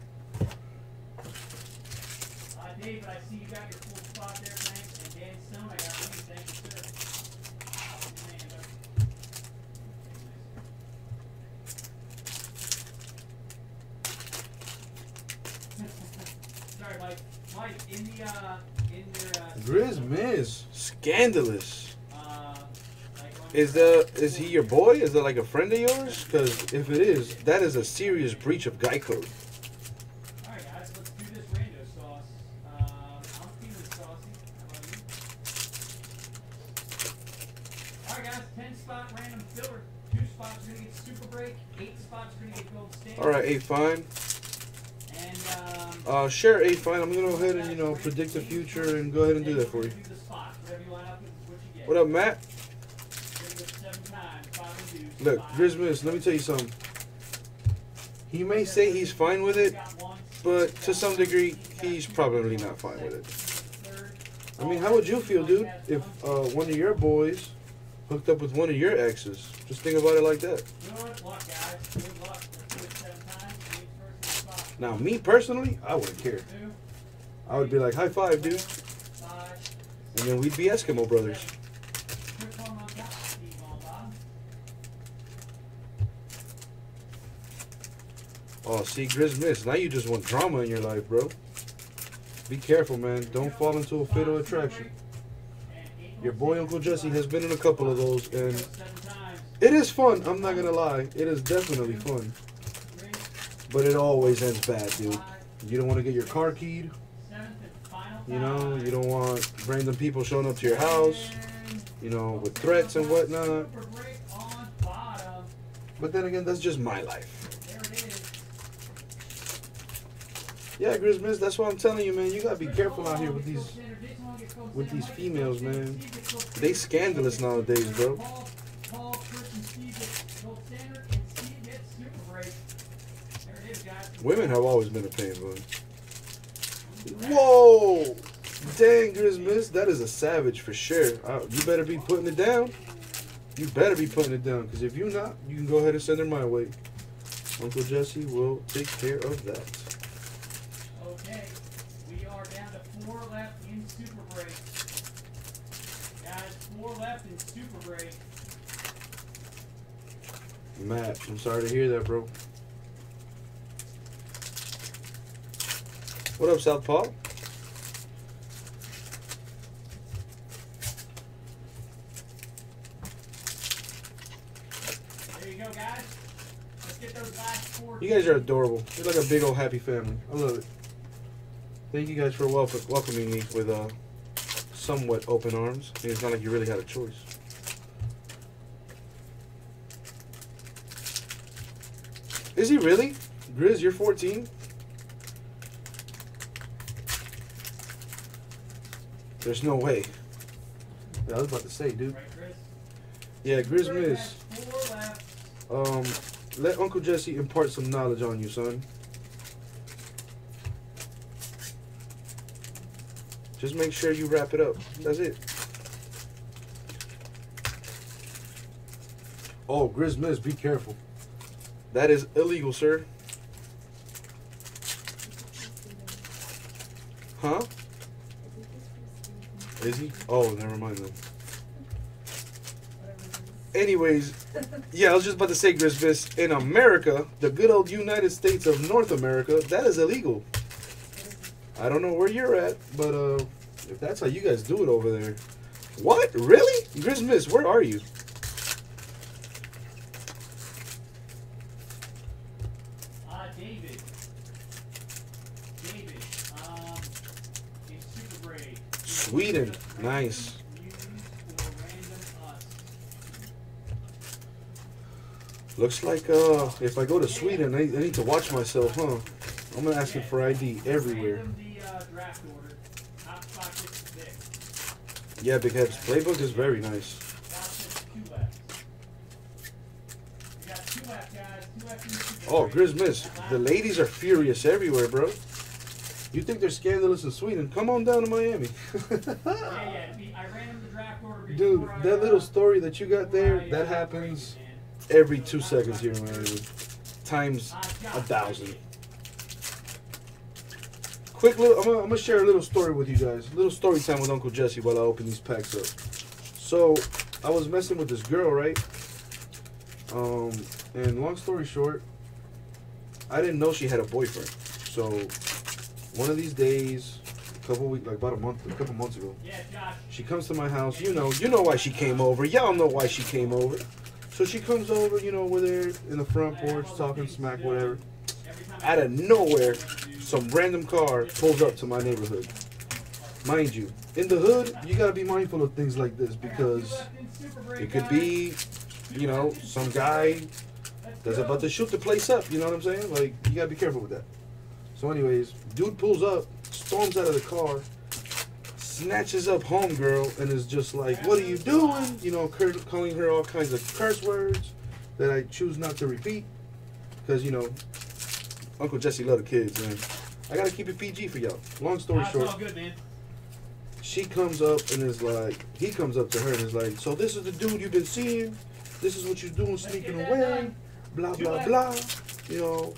Uh, David, I see you got your full spot there, thanks. And Dan Stone, I got you. Thank you, sir. Good man, bud. Sorry, Mike. Mike, in the, uh, in their, uh... Grizz Miz, scandalous. Uh, like on Is the is he your boy? Is that like a friend of yours? Because if it is, that is a serious breach of guy code. Alright guys, let's do this rando sauce. I'm feeling saucy. How about you? Alright guys, 10 spot random filler. Two spots are gonna get super break. Eight spots are gonna get gold standard. All right, A fine. And um Uh, share A fine. I'm gonna go ahead and you know predict the future and go ahead and do that for you. And deuce, Look, Miz, let me tell you something. He may say he's fine with it, but to some degree, he's probably not fine with it. I mean, how would you feel, dude, if uh, one of your boys hooked up with one of your exes? Just think about it like that. Now, me personally, I wouldn't care. I would be like, high five, dude. And then we'd be Eskimo brothers. Quick one on top, Steve on bottom. Oh, see, Grizz Miss, now you just want drama in your life, bro. Be careful, man. Don't fall into a fatal attraction. Your boy. Uncle Jesse has been in a couple of those, and it is fun. I'm not gonna lie. It is definitely fun. But it always ends bad, dude. You don't want to get your car keyed. You know, you don't want random people showing up to your house, you know, with threats and whatnot. But then again, that's just my life. There it is. Yeah, Grizz that's why I'm telling you, man. You gotta be careful out here with these. with these females, man. They scandalous nowadays, bro. Women have always been a pain, man. Whoa! Dang, Grizz that is a savage for sure. Uh, you better be putting it down. You better be putting it down, because if you're not, you can go ahead and send her my way. Uncle Jesse will take care of that. Okay, we are down to four left in super break. Guys, four left in. Matt, I'm sorry to hear that, bro. What up, Southpaw? There you go, guys. Let's get those last four. You guys are adorable. You're like a big old happy family. I love it. Thank you guys for welcoming me with uh, somewhat open arms. I mean, it's not like you really had a choice. Is he really? Grizz, you're 14? There's no way. Yeah, I was about to say, dude. Right? Yeah, Grizz Super break Miss. has Four left. Um, let Uncle Jesse impart some knowledge on you, son. Just make sure you wrap it up. That's it. Oh, Grizz Miss, be careful. That is illegal, sir. Huh? Is he? Oh, never mind then. Anyways, yeah, I was just about to say, Grizz Miss, in America, the good old United States of North America, that is illegal. I don't know where you're at, but uh, if that's how you guys do it over there, what? Really? Grizz where are you? Nice. Looks like uh, if I go to Sweden, I, I, need to watch myself, huh? I'm gonna ask you for ID everywhere. Yeah, because playbook is very nice. Oh, Grizz the ladies are furious everywhere, bro. You think they're scandalous in Sweden? Come on down to Miami. Yeah, yeah. I ran him the draft order Dude, I, that little story that you got there, before I, that uh, happens every two seconds here in Miami. Times a thousand. Quick little, I'm gonna, I'm gonna share a little story with you guys. A little story time with Uncle Jesse while I open these packs up. So, I was messing with this girl, right? Um, and long story short, I didn't know she had a boyfriend. So, one of these days, a couple weeks, like about a month, a couple months ago, she comes to my house. You know, you know why she came over. Y'all know why she came over. So she comes over. You know, we're there in the front porch talking smack, whatever. Out of nowhere, some random car pulls up to my neighborhood. Mind you, in the hood, you gotta be mindful of things like this because it could be, you know, some guy that's about to shoot the place up. You know what I'm saying? Like, you gotta be careful with that. So, anyways, dude pulls up, storms out of the car, snatches up homegirl, and is just like, "What are you doing?" You know, cur- calling her all kinds of curse words that I choose not to repeat because you know, Uncle Jesse love the kids, man. I gotta keep it PG for y'all. Long story it's short, all good, man. she comes up and is like, he comes up to her and is like, so this is the dude you've been seeing. This is what you're doing, sneaking away. Blah blah blah. You know.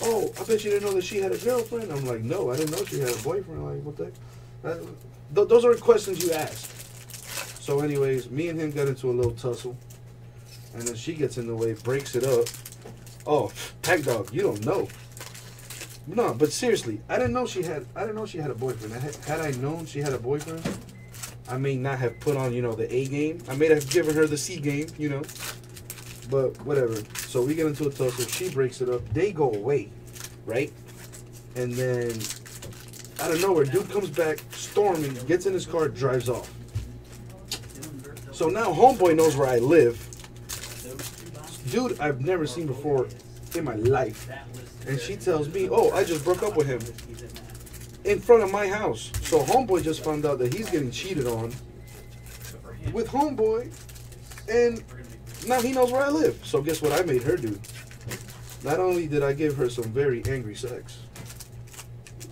Oh, I bet you didn't know that she had a girlfriend. I'm like, no, I didn't know she had a boyfriend. Like, what the? That, th- those are questions you ask. So, anyways, me and him got into a little tussle, and then she gets in the way, breaks it up. Oh, tag dog, you don't know. No, but seriously, I didn't know she had. I didn't know she had a boyfriend. I had, had I known she had a boyfriend, I may not have put on, you know, the A game. I may have given her the C game, you know. But whatever. So we get into a tussle. She breaks it up. They go away, right? And then out of nowhere, dude comes back, storming, gets in his car, drives off. So now homeboy knows where I live. Dude, I've never seen before in my life. And she tells me, "Oh, I just broke up with him in front of my house." So homeboy just found out that he's getting cheated on with homeboy, and now he knows where I live. So guess what I made her do? Not only did I give her some very angry sex,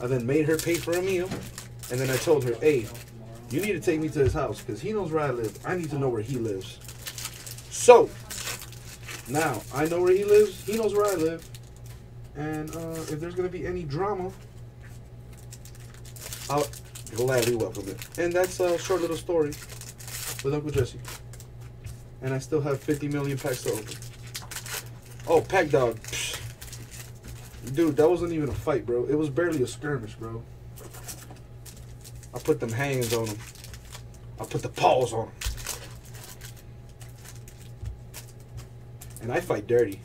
I then made her pay for a meal, and then I told her, "Hey, you need to take me to his house because he knows where I live. I need to know where he lives." So now I know where he lives. He knows where I live. And uh, if there's gonna be any drama, I'll gladly welcome it. And that's a short little story with Uncle Jesse. And I still have 50 million packs to open. Oh, pack dog. Psh. Dude, that wasn't even a fight, bro. It was barely a skirmish, bro. I put them hands on him. I put the paws on him. And I fight dirty.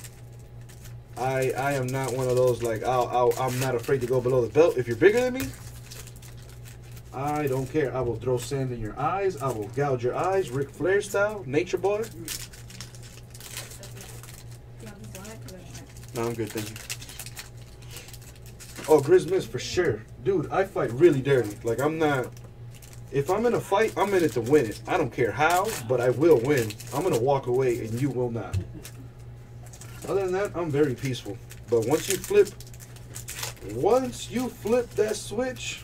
I I am not one of those like I'll, I'll I'm not afraid to go below the belt. If you're bigger than me, I don't care. I will throw sand in your eyes. I will gouge your eyes, Ric Flair style, nature boy. No, I'm good, thank you. Oh, Grizz Miss for sure, dude. I fight really dirty. Like I'm not. If I'm in a fight, I'm in it to win it. I don't care how, but I will win. I'm gonna walk away, and you will not. Other than that, I'm very peaceful. But once you flip, once you flip that switch,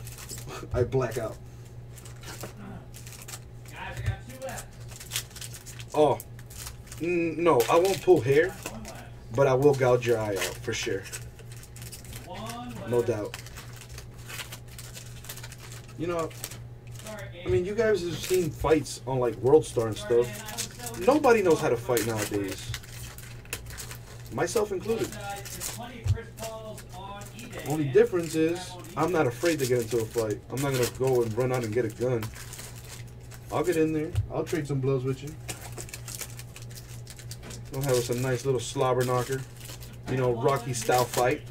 I black out. Guys, I got two left. Oh, no, I won't pull hair, but I will gouge your eye out for sure. No doubt. You know, I mean, you guys have seen fights on like World Star and stuff. Nobody knows how to fight nowadays, myself included. Only difference is I'm not afraid to get into a fight. I'm not gonna go and run out and get a gun. I'll get in there. I'll trade some blows with you. We'll have us a nice little slobber knocker. You know, Rocky style fight.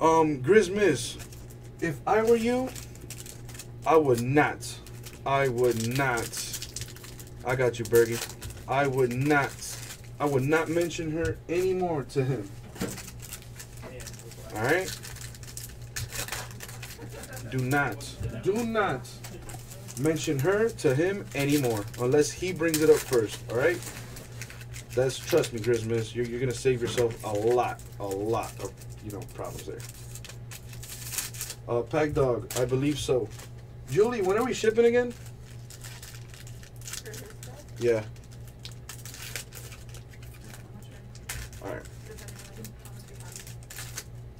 Um, Grizz Miss, if I were you, I would not. I would not. I got you, Bergie. I would not. I would not mention her anymore to him. All right. Do not. Do not mention her to him anymore unless he brings it up first. All right. That's trust me, Christmas. You're, you're gonna save yourself a lot, a lot of you know problems there. Uh, Pack Dog, I believe so. Julie, when are we shipping again? For his stuff? Yeah. I'm not sure. All right. Depending on how much we have.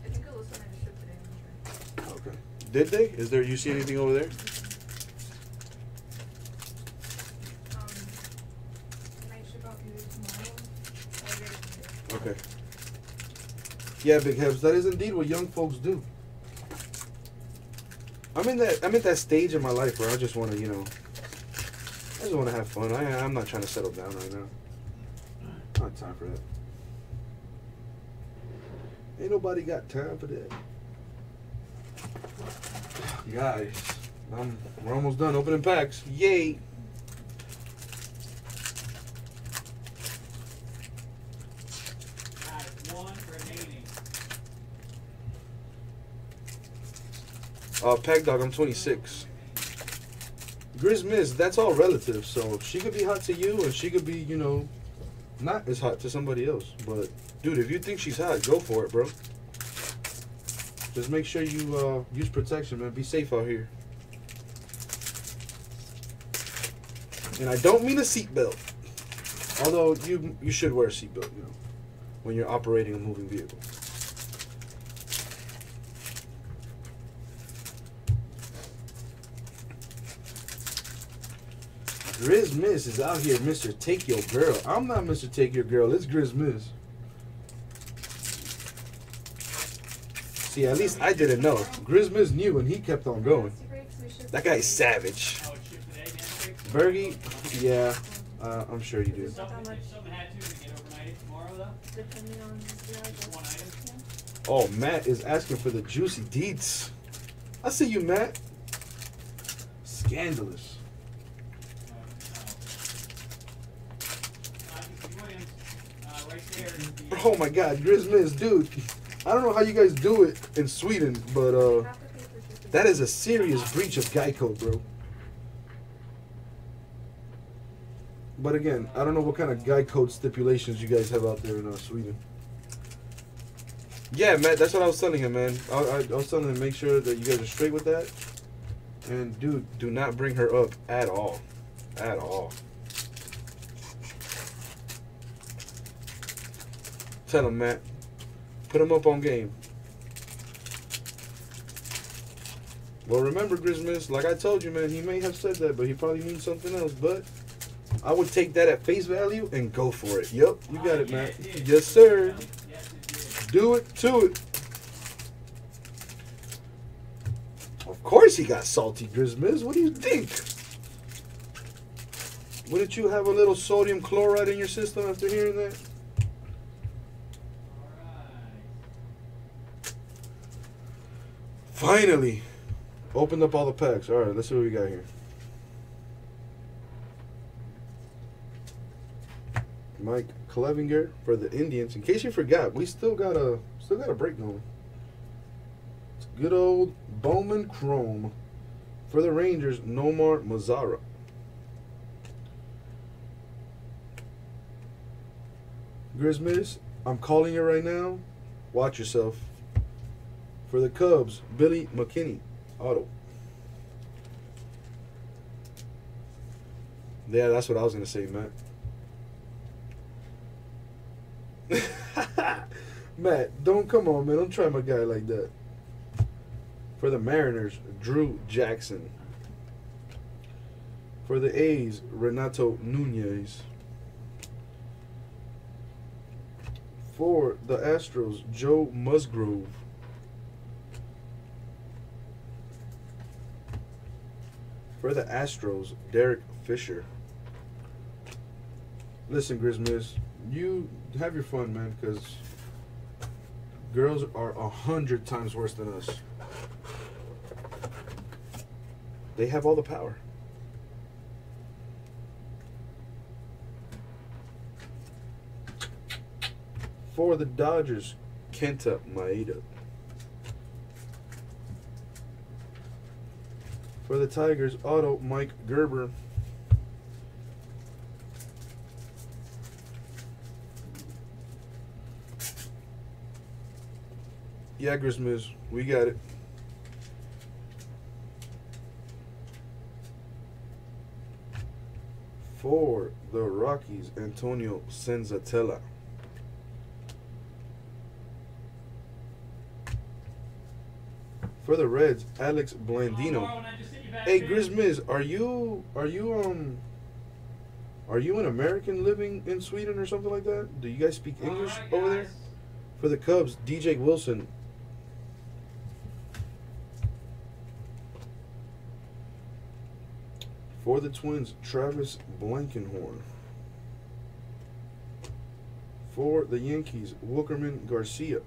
I think it was when I shipped today, I'm not sure. Okay. Did they? Is there? You see anything over there? Okay. Yeah, Big Hebs, that is indeed what young folks do. I'm in that I'm at that stage in my life where I just want to, you know, I just want to have fun. I I'm not trying to settle down right now. Not time for that. Ain't nobody got time for that. Guys, I'm, we're almost done opening packs. Yay! Uh, Pack Dog, I'm 26. Grizz Miss, that's all relative. So she could be hot to you, and she could be, you know, not as hot to somebody else. But dude, if you think she's hot, go for it, bro. Just make sure you uh, use protection, man. Be safe out here. And I don't mean a seatbelt. Although you you should wear a seatbelt, you know, when you're operating a moving vehicle. Grizz Miss is out here, Mr. Take Your Girl. I'm not Mr. Take Your Girl. It's Grizz Miss. See, at least I didn't know. Grizz Miss knew and he kept on going. That guy's savage. Bergie, yeah, uh, I'm sure you do. Oh, Matt is asking for the juicy deets. I see you, Matt. Scandalous. Oh my God, Grizz dude. I don't know how you guys do it in Sweden, but uh, that is a serious breach of Geico, bro. But again, I don't know what kind of Guy code stipulations you guys have out there in uh, Sweden. Yeah, Matt, that's what I was telling him, man. I, I, I was telling him to make sure that you guys are straight with that. And dude, do not bring her up at all, at all. Tell him, Matt. Put him up on game. Well, remember, Grismas, like I told you, man, he may have said that, but he probably means something else. But I would take that at face value and go for it. Yep, you got it, yeah, Matt. did. Yes, sir. Do it to it. Of course he got salty, Grismiz. What do you think? Wouldn't you have a little sodium chloride in your system after hearing that? Finally. Opened up all the packs. Alright, let's see what we got here. Mike Clevinger for the Indians. In case you forgot, we still got a still got a break going. It's good old Bowman Chrome for the Rangers. Nomar Mazara. Grismiz, I'm calling you right now. Watch yourself. For the Cubs, Billy McKinney, auto. Yeah, that's what I was gonna say, Matt. Matt, don't come on, man. Don't try my guy like that. For the Mariners, Drew Jackson. For the A's, Renato Nunez. For the Astros, Joe Musgrove. For the Astros, Derek Fisher. Listen, Grismiz, you have your fun, man, because girls are a hundred times worse than us. They have all the power. For the Dodgers, Kenta Maeda. For the Tigers, auto Mike Gerber. Yeah, Christmas, we got it. For the Rockies, Antonio Senzatela. For the Reds, Alex Blandino. Marlon, I just hit you back, Hey, man. Grizmiz, are you are you um are you an American living in Sweden or something like that? Do you guys speak English Alright, over there? For the Cubs, DJ Wilson. For the Twins, Travis Blankenhorn. For the Yankees, Wilkerman Garcia.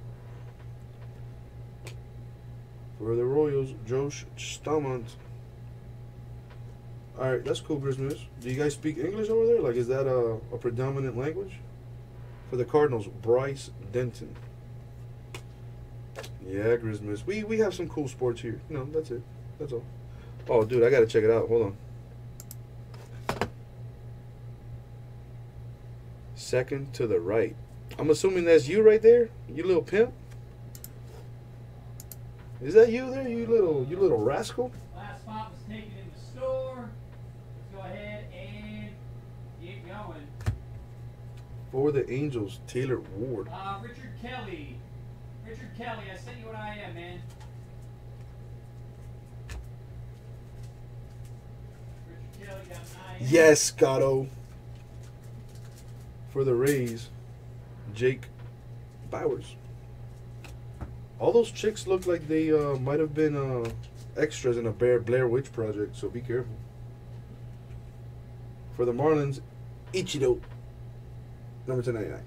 For the Royals, Josh Staumont. Alright, that's cool, Christmas. Do you guys speak English over there? Like, is that a, a predominant language? For the Cardinals, Bryce Denton. Yeah, Christmas. We we have some cool sports here. No, that's it. That's all. Oh, dude, I gotta check it out. Hold on. Second to the right. I'm assuming that's you right there. You little pimp. Is that you there? You little you little rascal. Last spot was taken in the store. Let's go ahead and get going. For the Angels, Taylor Ward. Uh, Richard Kelly. Richard Kelly, I sent you what I am, man. Richard Kelly got an IM. Yes, Scotto. For the Rays, Jake Bauers. All those chicks look like they uh, might have been uh, extras in a Bear Blair Witch project, so be careful. For the Marlins, Ichido, number 299.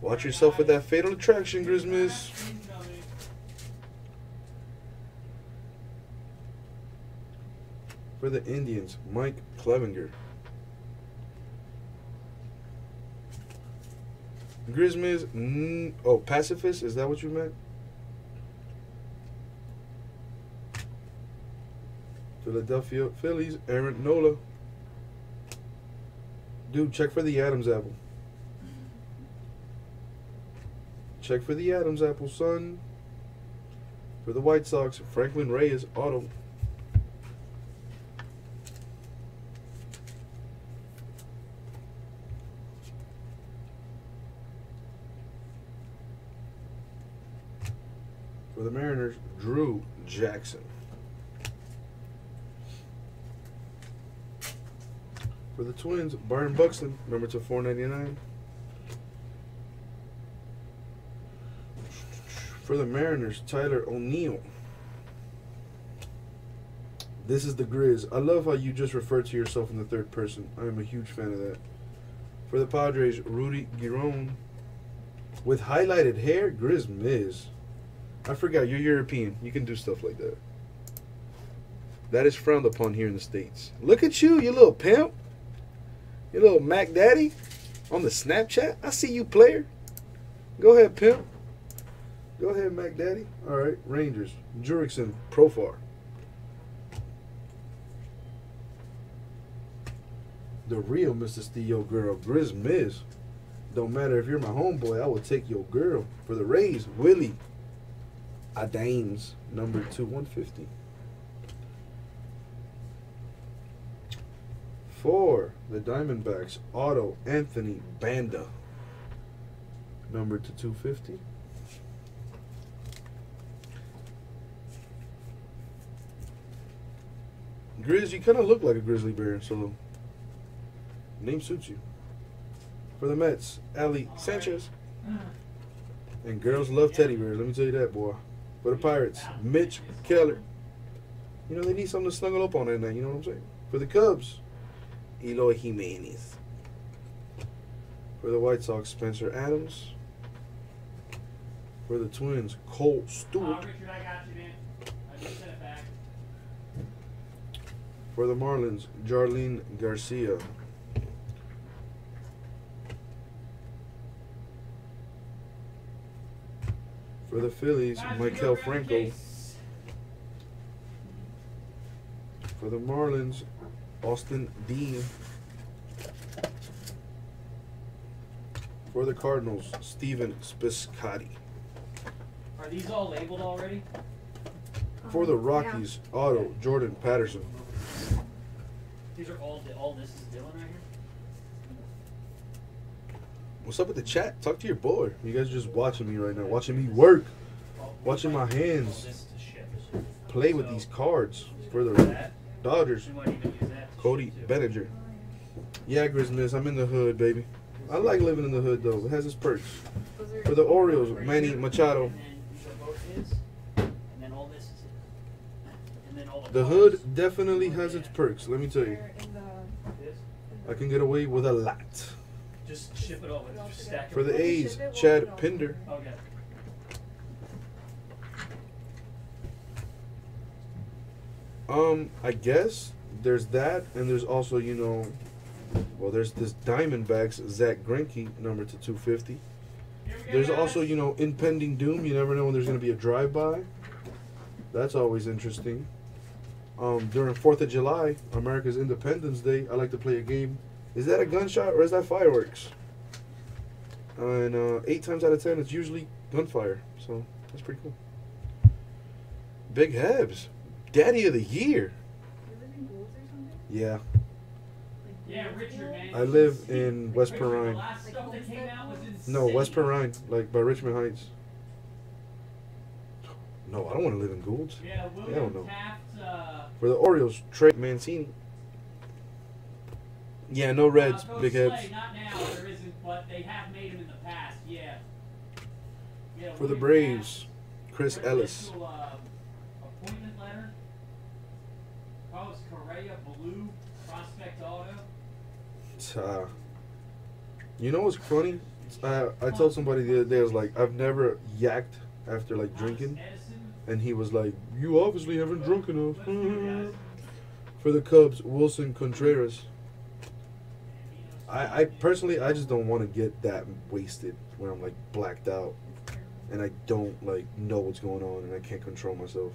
Watch yourself with that fatal attraction. Incoming. For the Indians, Mike Clevinger. Grismiz, mm, oh, pacifist, is that what you meant? Philadelphia Phillies, Aaron Nola. Dude, check for the Adams apple. Check for the Adams apple, son. For the White Sox, Franklin Reyes, auto. For the Mariners, Drew Jackson. For the Twins, Byron Buxton, number to 499. For the Mariners, Tyler O'Neill. This is the Grizz. I love how you just refer to yourself in the third person. I am a huge fan of that. For the Padres, Ruddy Giron. With highlighted hair, Grizz Miz. I forgot, you're European. You can do stuff like that. That is frowned upon here in the States. Look at you, you little pimp. You little Mac Daddy on the Snapchat. I see you, player. Go ahead, pimp. Go ahead, Mac Daddy. All right, Rangers. Jurickson, Profar. The real Mr. Steal girl, Grizz Miz. Don't matter if you're my homeboy, I will take your girl. For the Rays, Willie Adames, number two, 150. For the Diamondbacks, Otto Anthony Banda, number to 250. Grizz, you kind of look like a grizzly bear, so name suits you. For the Mets, Ali Sanchez. And girls love teddy bears, let me tell you that, boy. For the Pirates, Mitch Keller. You know, they need something to snuggle up on at night, you know what I'm saying? For the Cubs, Eloy Jimenez. For the White Sox, Spencer Adams. For the Twins, Kohl Stewart. Uh, Richard, I got you, man. I just sent it back. For the Marlins, Jarlin Garcia. For the Phillies, Maikel Franco. For the Marlins, Austin Dean. For the Cardinals, Stephen Piscotty. Are these all labeled already? For the Um, Rockies, auto, Jordan Patterson. These are all all this is Dylan right here. What's up with the chat? Talk to your boy. You guys are just watching me right now, watching me work, Watching my hands. this to ship. play with these cards for the That, Dodgers. We might even use that. to Cody. Bellinger. Yeah, Grizmiss, I'm in the hood, baby. I like living in the hood though. It has its perks. For the Orioles, Manny Machado. And then these are both his. And then all this is his. And then all the. The hood definitely has its perks. Let me tell you, They're in the- This. I can get away with a lot. Just ship it over. Just stack it. For the A's, ship it, we'll Chad Pinder. Okay. Um, I guess there's that, and there's also you know, well, there's this Diamondbacks Zack Greinke number to 250. Here we go, There's also you know impending doom. You never know when there's gonna be a drive-by. That's always interesting. Um, during Fourth of July, America's Independence Day, I like to play a game. Is that a gunshot or is that fireworks? And uh, eight times out of ten, it's usually gunfire. So that's pretty cool. Big Hebs, Daddy of the Year. You live in Goulds or something? Yeah, Yeah, Richard, man. I live in West Richard, Perrine. last stuff that came out was insane. No, West Perrine, like by Richmond Heights. No, I don't want to live in Goulds. Yeah, Hell William no. Taft. Uh, For the Orioles, Trey Mancini. Yeah, no Reds, uh, big Slay, heads. Not now, there isn't, but they have made him in the past. Yeah. yeah For the Braves, Taft, Chris Ellis. Uh, appointment letter. Carlos Correa, blue prospect Uh, you know what's funny? Uh, I told somebody the other day, I was like, I've never yacked after like drinking. And he was like, You obviously haven't drunk enough. For the Cubs, Willson Contreras. I, I personally, I just don't want to get that wasted where I'm like blacked out and I don't like know what's going on and I can't control myself.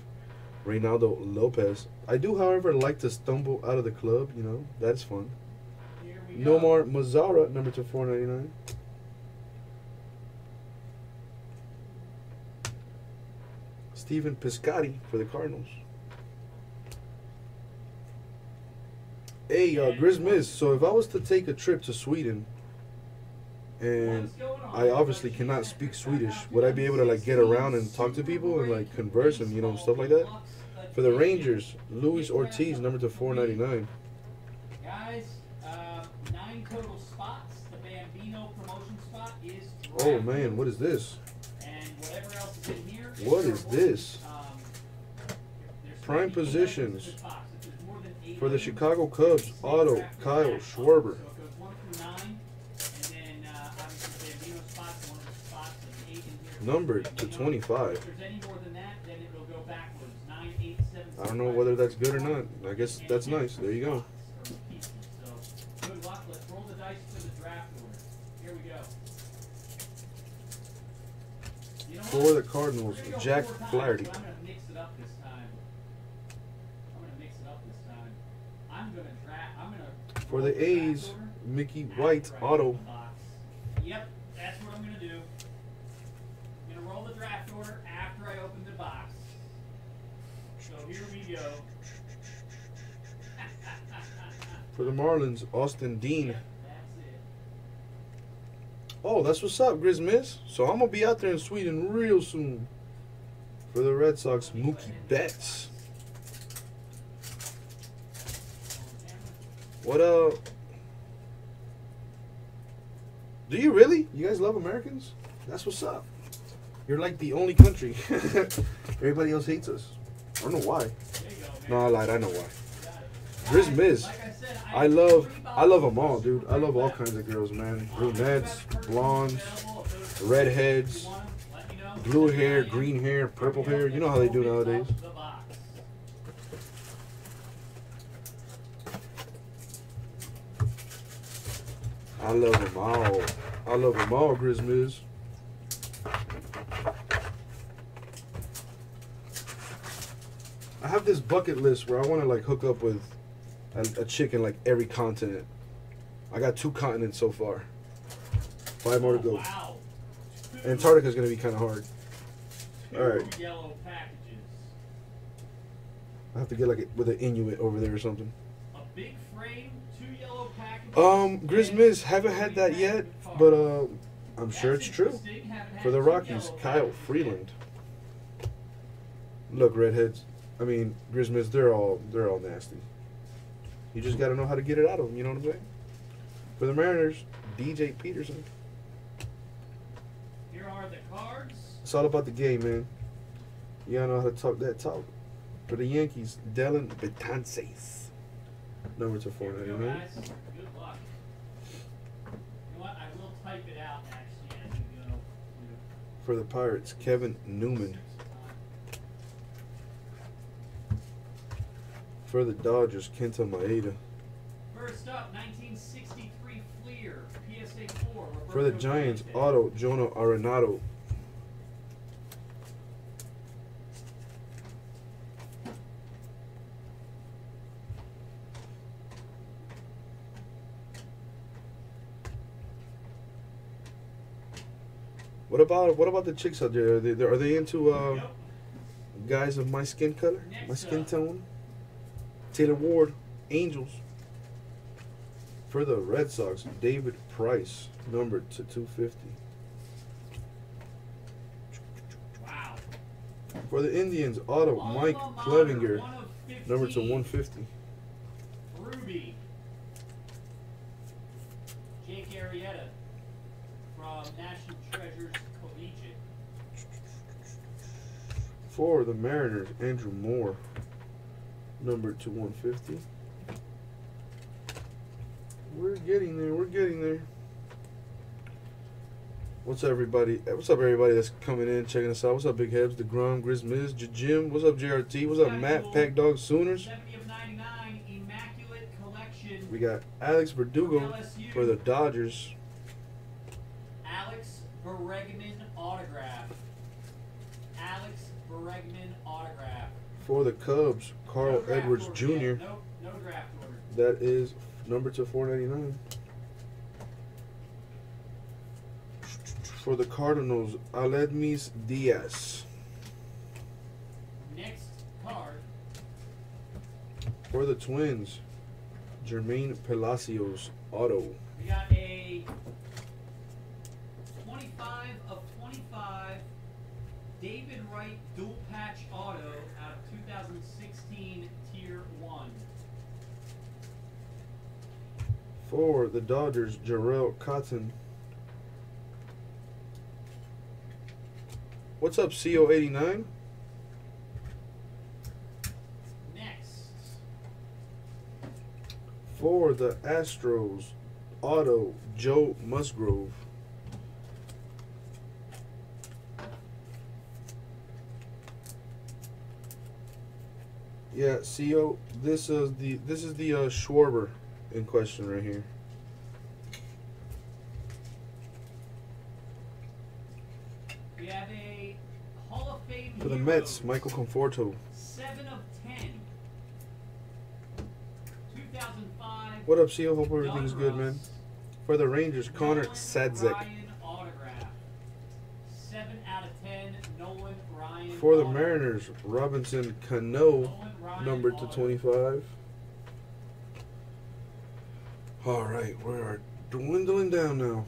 Reynaldo Lopez. I do, however, like to stumble out of the club. You know, that's fun. Nomar Mazara, number to 499. Stephen Piscotty for the Cardinals. Hey, uh, Grizz Miz, so if I was to take a trip to Sweden and What's going on? I obviously cannot speak Swedish, would I be able to like get around and talk to people and like converse and you know stuff like that? For the Rangers, Luis Ortiz, number to 499. Guys, Oh man, what is this? And whatever else is in here. What is order. this? Um, Prime 20 items in positions. this box. If there's more than eight For the Chicago Cubs, auto Kyle. Schwarber. So it goes one through nine, and then uh, obviously Bambino spots, one of the spots, there's eight in here. Numbered to 25. If there's any more than that, then it will go backwards. Nine, eight, seven, I don't know whether that's good or not. I guess that's nice. There you go. spots or pieces. So, good luck. Let's roll the dice for the draft order. Here we go. You know For what? the Cardinals, We're gonna go Jack four times, Flaherty. but I'm gonna mix it up this time. I'm gonna mix it up this time. I'm gonna draft. I'm gonna. For the A's, Mikey White, auto. the. Yep, that's what I'm gonna do. I'm gonna roll the draft order after I open the box. So here we go. For the Marlins, Austin Dean. Oh, that's what's up, Grizz. So I'm gonna be out there in Sweden real soon. For the Red Sox, Mookie Betts. What uh? Do you really? You guys love Americans? That's what's up. You're like the only country. Everybody else hates us. I don't know why. No, I lied. I know why. Grizz Miz. I love, I love them all, dude. I love all kinds of girls, man. Brunettes, blondes, redheads, blue hair, green hair, purple hair. You know how they do nowadays. I love them all. I love them all, Miz. I have this bucket list where I want to like hook up with a, a chick in like every continent. I got two continents so far. Five more to go. Wow. Antarctica's gonna be kind of hard. two all right. yellow packages. I have to get like a, with an Inuit over there or something. A big frame, two yellow packages. Um, Grizz and haven't had that yet, but uh, I'm sure That's it's true. For the Rockies, Kyle Freeland. Look, redheads. I mean, Grizz they're all they're all nasty. You just got to know how to get it out of them. You know what I'm saying? For the Mariners, DJ Peterson. Here are the cards. It's all about the game, man. You gotta know how to talk that talk. For the Yankees, Dellin Betances. Number to Here we go, 499. Good luck. You know what? I will type it out actually as we go. For the Pirates, Kevin Newman. For the Dodgers, Kenta Maeda. First up, 1963 Fleer, PSA 4. For the Giants, Clemente. Otto Jonah Arenado. What about what about the chicks out there? Are they are they into uh, guys of my skin color, my skin tone? Taylor Ward, Angels. For the Red Sox, David Price, numbered to 250. Wow. For the Indians, Otto Alma Mike Clevinger, one of 50. number to 150. Ruby. Jake Arrieta from National Treasures Collegiate. For the Mariners, Andrew Moore, number to 150. We're getting there. We're getting there. What's up, everybody? eh, What's up, everybody that's coming in, checking us out? What's up, Big Hebs, the Grom, Grizz Miz, J- Jim? What's up, JRT? What's up, Matt, Pack Dog Sooners? 70 of 99, Immaculate Collection. We got Alex Verdugo for the Dodgers. Alex Bregman autograph. Alex Bregman autograph. For the Cubs, Carl No Edwards Jr. Nope, no draft order. That is number to 499. For the Cardinals, Aledmys Diaz. Next card. For the Twins, Jermaine Palacios Auto. We got a 25 of 25 David Wright dual patch auto out of 2016 For the Dodgers, Jharel Cotton. What's up, CO89? Next, For the Astros, Auto Joe Musgrove. Yeah, CO. This is the this is the uh, Schwarber in question right here. we have a Hall of Fame For the Heroes, Mets, Michael Conforto. 7 of 10. 2005. What up, CO? Hope everything's good, man. For the Rangers, Connor Sadzeck. 7 out of 10. Nolan Ryan. For the. Mariners, Robinson Cano, number to autograph. 25. All right, we are dwindling down now.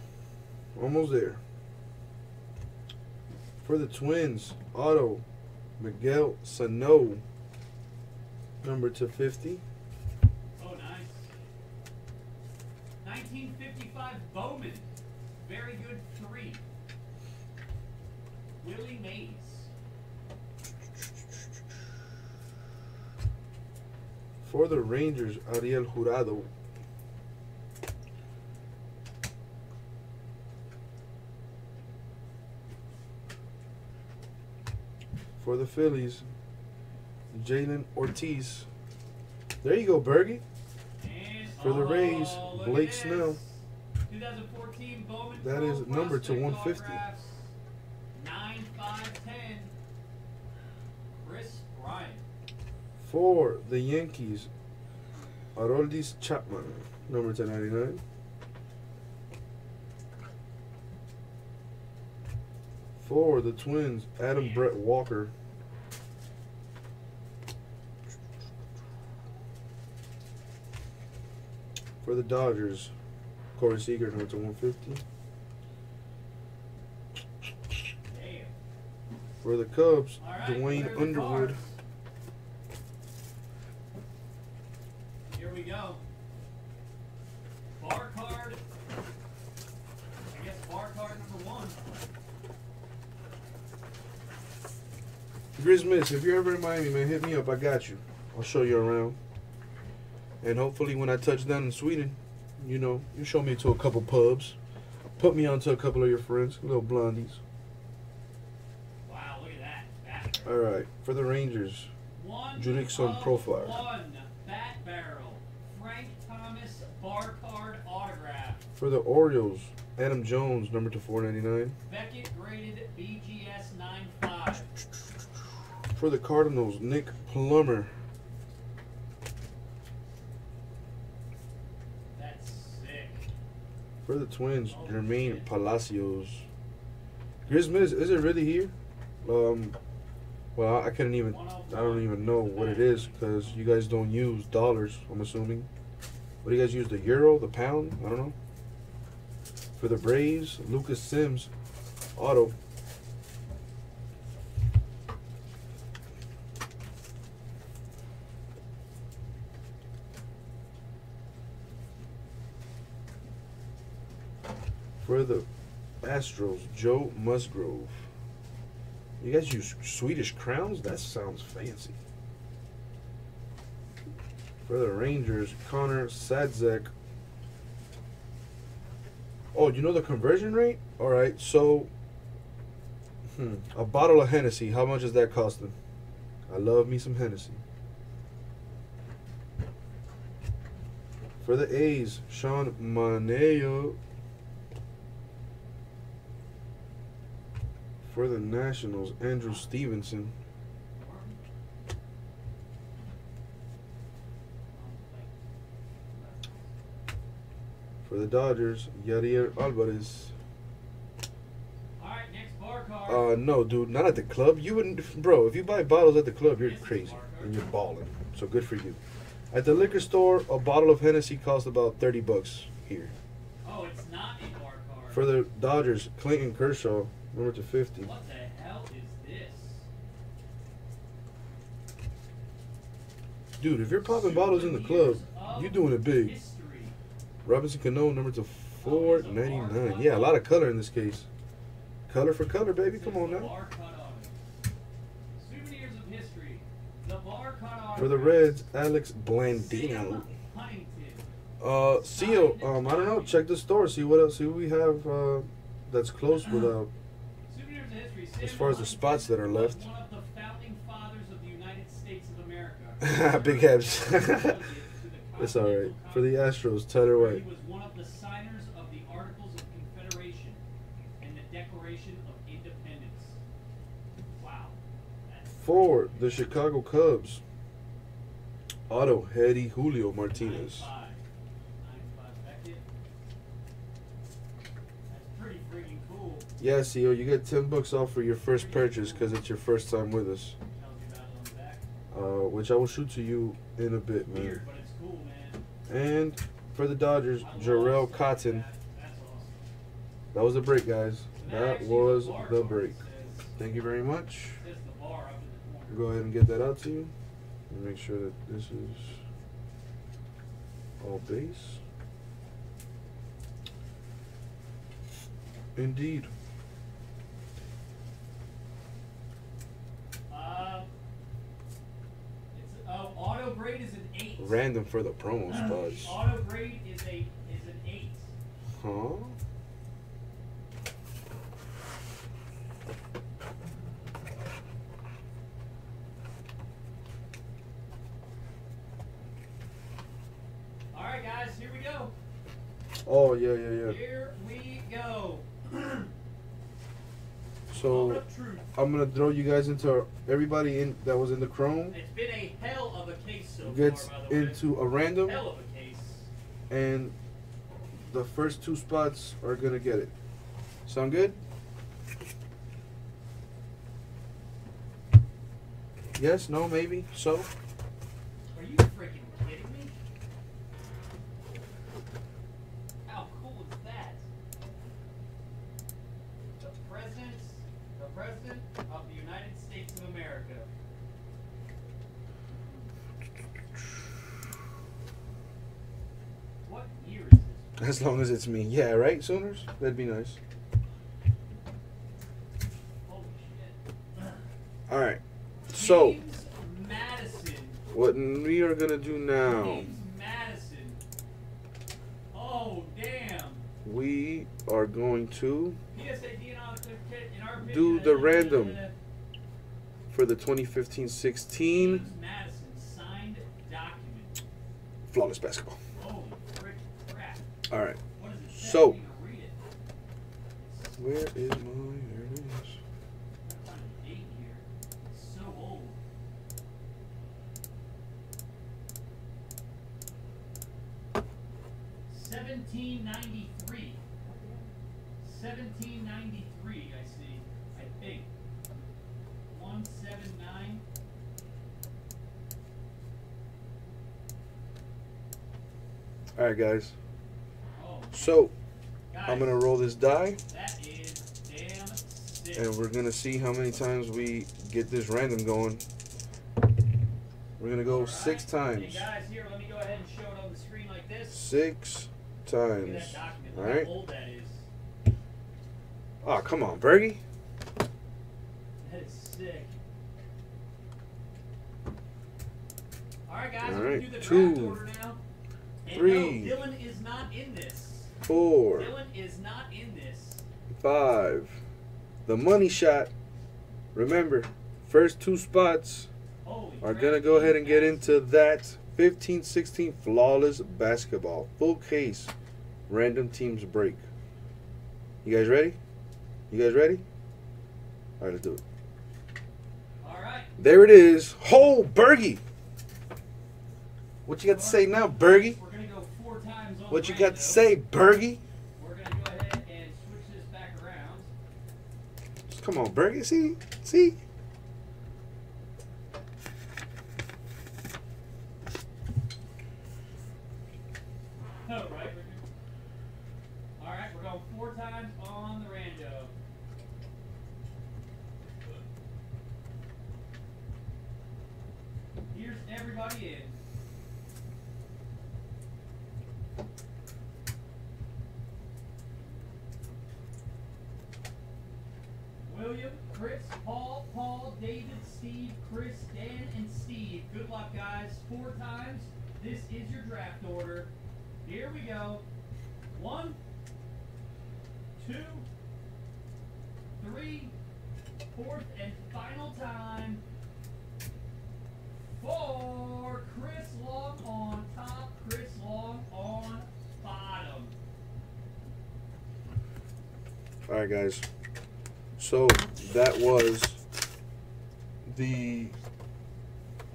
Almost there. For the Twins, Otto Miguel Sano, number to 50. Oh, nice. 1955 Bowman. Very good three. Willie Mays. For the Rangers, Ariel Jurado. for the Phillies, Jhailyn Ortiz. There you go, Bergie. For the Rays, Blake Snell. That is number to 150. 9, 5, 10. Kris Bryant. For the Yankees, Aroldis Chapman, number 1099. For the Twins, Adam Brett Walker. For the Dodgers, Corey Seager, number to 150. Damn. For the Cubs, right, Duane Underwood. Here we go. Bar card. I guess bar card number one. Grizz Miss, if you're ever in Miami, man, hit me up. I got you. I'll show you around. And hopefully, when I touch down in Sweden, you know, you show me to a couple pubs. Put me onto a couple of your friends, little blondies. Wow, look at that. All right, for the Rangers, of profile. One bat barrel. Frank Thomas bar card autograph. for the Orioles, Adam Jones, number to 499. Beckett graded BGS 95. For the Cardinals, Nick Plummer. That's sick. For the Twins, Jermaine Palacios. Grizz Miss, is it really here? Um, well, I couldn't even, I don't even know what it is because you guys don't use dollars, I'm assuming. What do you guys use? The euro, the pound? I don't know. For the Braves, Lucas Sims, auto. For the Astros, Joe Musgrove. You guys use Swedish crowns? That sounds fancy. For the Rangers, Connor Sadzeck. Oh, you know the conversion rate? All right, so hmm, a bottle of Hennessy. How much is that costing? I love me some Hennessy. For the A's, Sean Manaea. For the Nationals, Andrew Stevenson. For the Dodgers, Yadier Alvarez. Alright, next bar card. Uh, no, dude, not at the club. You wouldn't, bro. If you buy bottles at the club, you're crazy and you're balling. So good for you. At the liquor store, a bottle of Hennessy costs about thirty bucks here. oh, it's not a bar card. For the Dodgers, Clayton Kershaw, number to fifty. what the hell is this? Dude, if you're popping bottles in the club, you're doing it big. History. Robinson Cano, number to four ninety nine. Yeah, a lot of color in this case. Color for color, baby. Come on now. bar cut auto. Souvenirs of history. The bar cut auto. For the Reds, Alex Blandino. Uh, Seal, um, I don't know. Check the store. See what else. See what we have. Uh, that's close with uh. Souvenirs of history. As far as the spots that are left. One of the founding fathers of the United States of America. Big Hebs. Associated to the it's all right. For the Astros, Tyler White. He was one of the signers of the Articles of Confederation and the Declaration of Independence. Wow. For the Chicago Cubs, Otto Eddy Julio Martinez. 95. 95 Beckett. That's pretty freaking cool. Yeah, Seal, you get ten bucks off for your first purchase because it's your first time with us. Uh, which I will shoot to you in a bit, man. And for the Dodgers, Jharel Cotton. that. Was the break, guys. That was the break. Thank you very much. corner. Go ahead and get that out to you. Make sure that this is all base. Indeed. Uh, it's, oh, auto grade is an eight. Random for the promo The spots. auto grade is a is an eight. Huh? All right, guys, here we go. Oh yeah, yeah, yeah. Here we go. So of truth. I'm gonna throw you guys into everybody in that was in the Chrome. It's been a hell of a case so Gets far, into a random. Hell of a case. And the first two spots are gonna get it. Sound good? Yes, no, maybe, so. As long as it's me. Yeah, right, Sooners? That'd be nice. Alright. So, James Madison. what we are going to do now, James Madison. Oh, damn. we are going to, PSAD in our, in our Do the random. for the 2015 16 Madison signed document. Flawless Basketball. Holy frick crap. Alright. What does it say? So- I can't even read it. Where is my. There it is. I'm trying to date here. It's so old. Seventeen ninety three. Seventeen ninety three, I see. I think. One seven nine. Alright, guys. So, guys, I'm going to roll this die, That is damn sick. and we're going to see how many times we get this random going. We're going to go six times. Hey guys, here, let me go ahead and show it on the screen like this. Six times. that document. Look Alright. how old that is. Oh, come on, Bergie. That is sick. Guys, All we're gonna do the two, order now. And three, Dylan is not in this. Four, Dylan is not in this. five. The money shot. Remember, first two spots are going to go ahead and get into that 15 16 flawless basketball. Full case. Random teams break. You guys ready? You guys ready? All right, let's do it. Alright. There it is. Ho, Bergie. What you got to say now, Bergie? We're gonna go four times on What you got to say, Bergie? We're gonna go ahead and switch this back around. Come on, Bergie. See? See? Oh, right, we're good. Alright, we're going four times on the rando. Here's everybody in. William, Chris, Paul, Paul, David, Steve, Chris, Dan, and Steve. Good luck, guys. Four times. This is your draft order. Here we go. One, two, three, fourth and final time. For Chris Long on top, Chris Long on bottom. All right, guys. So that was the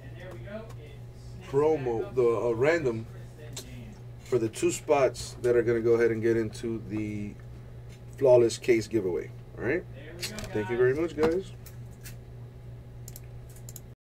And there we go. It sneaks Promo, the, uh, random. For the two spots that are going to go ahead and get into the flawless case giveaway. All right. Thank you very much, guys.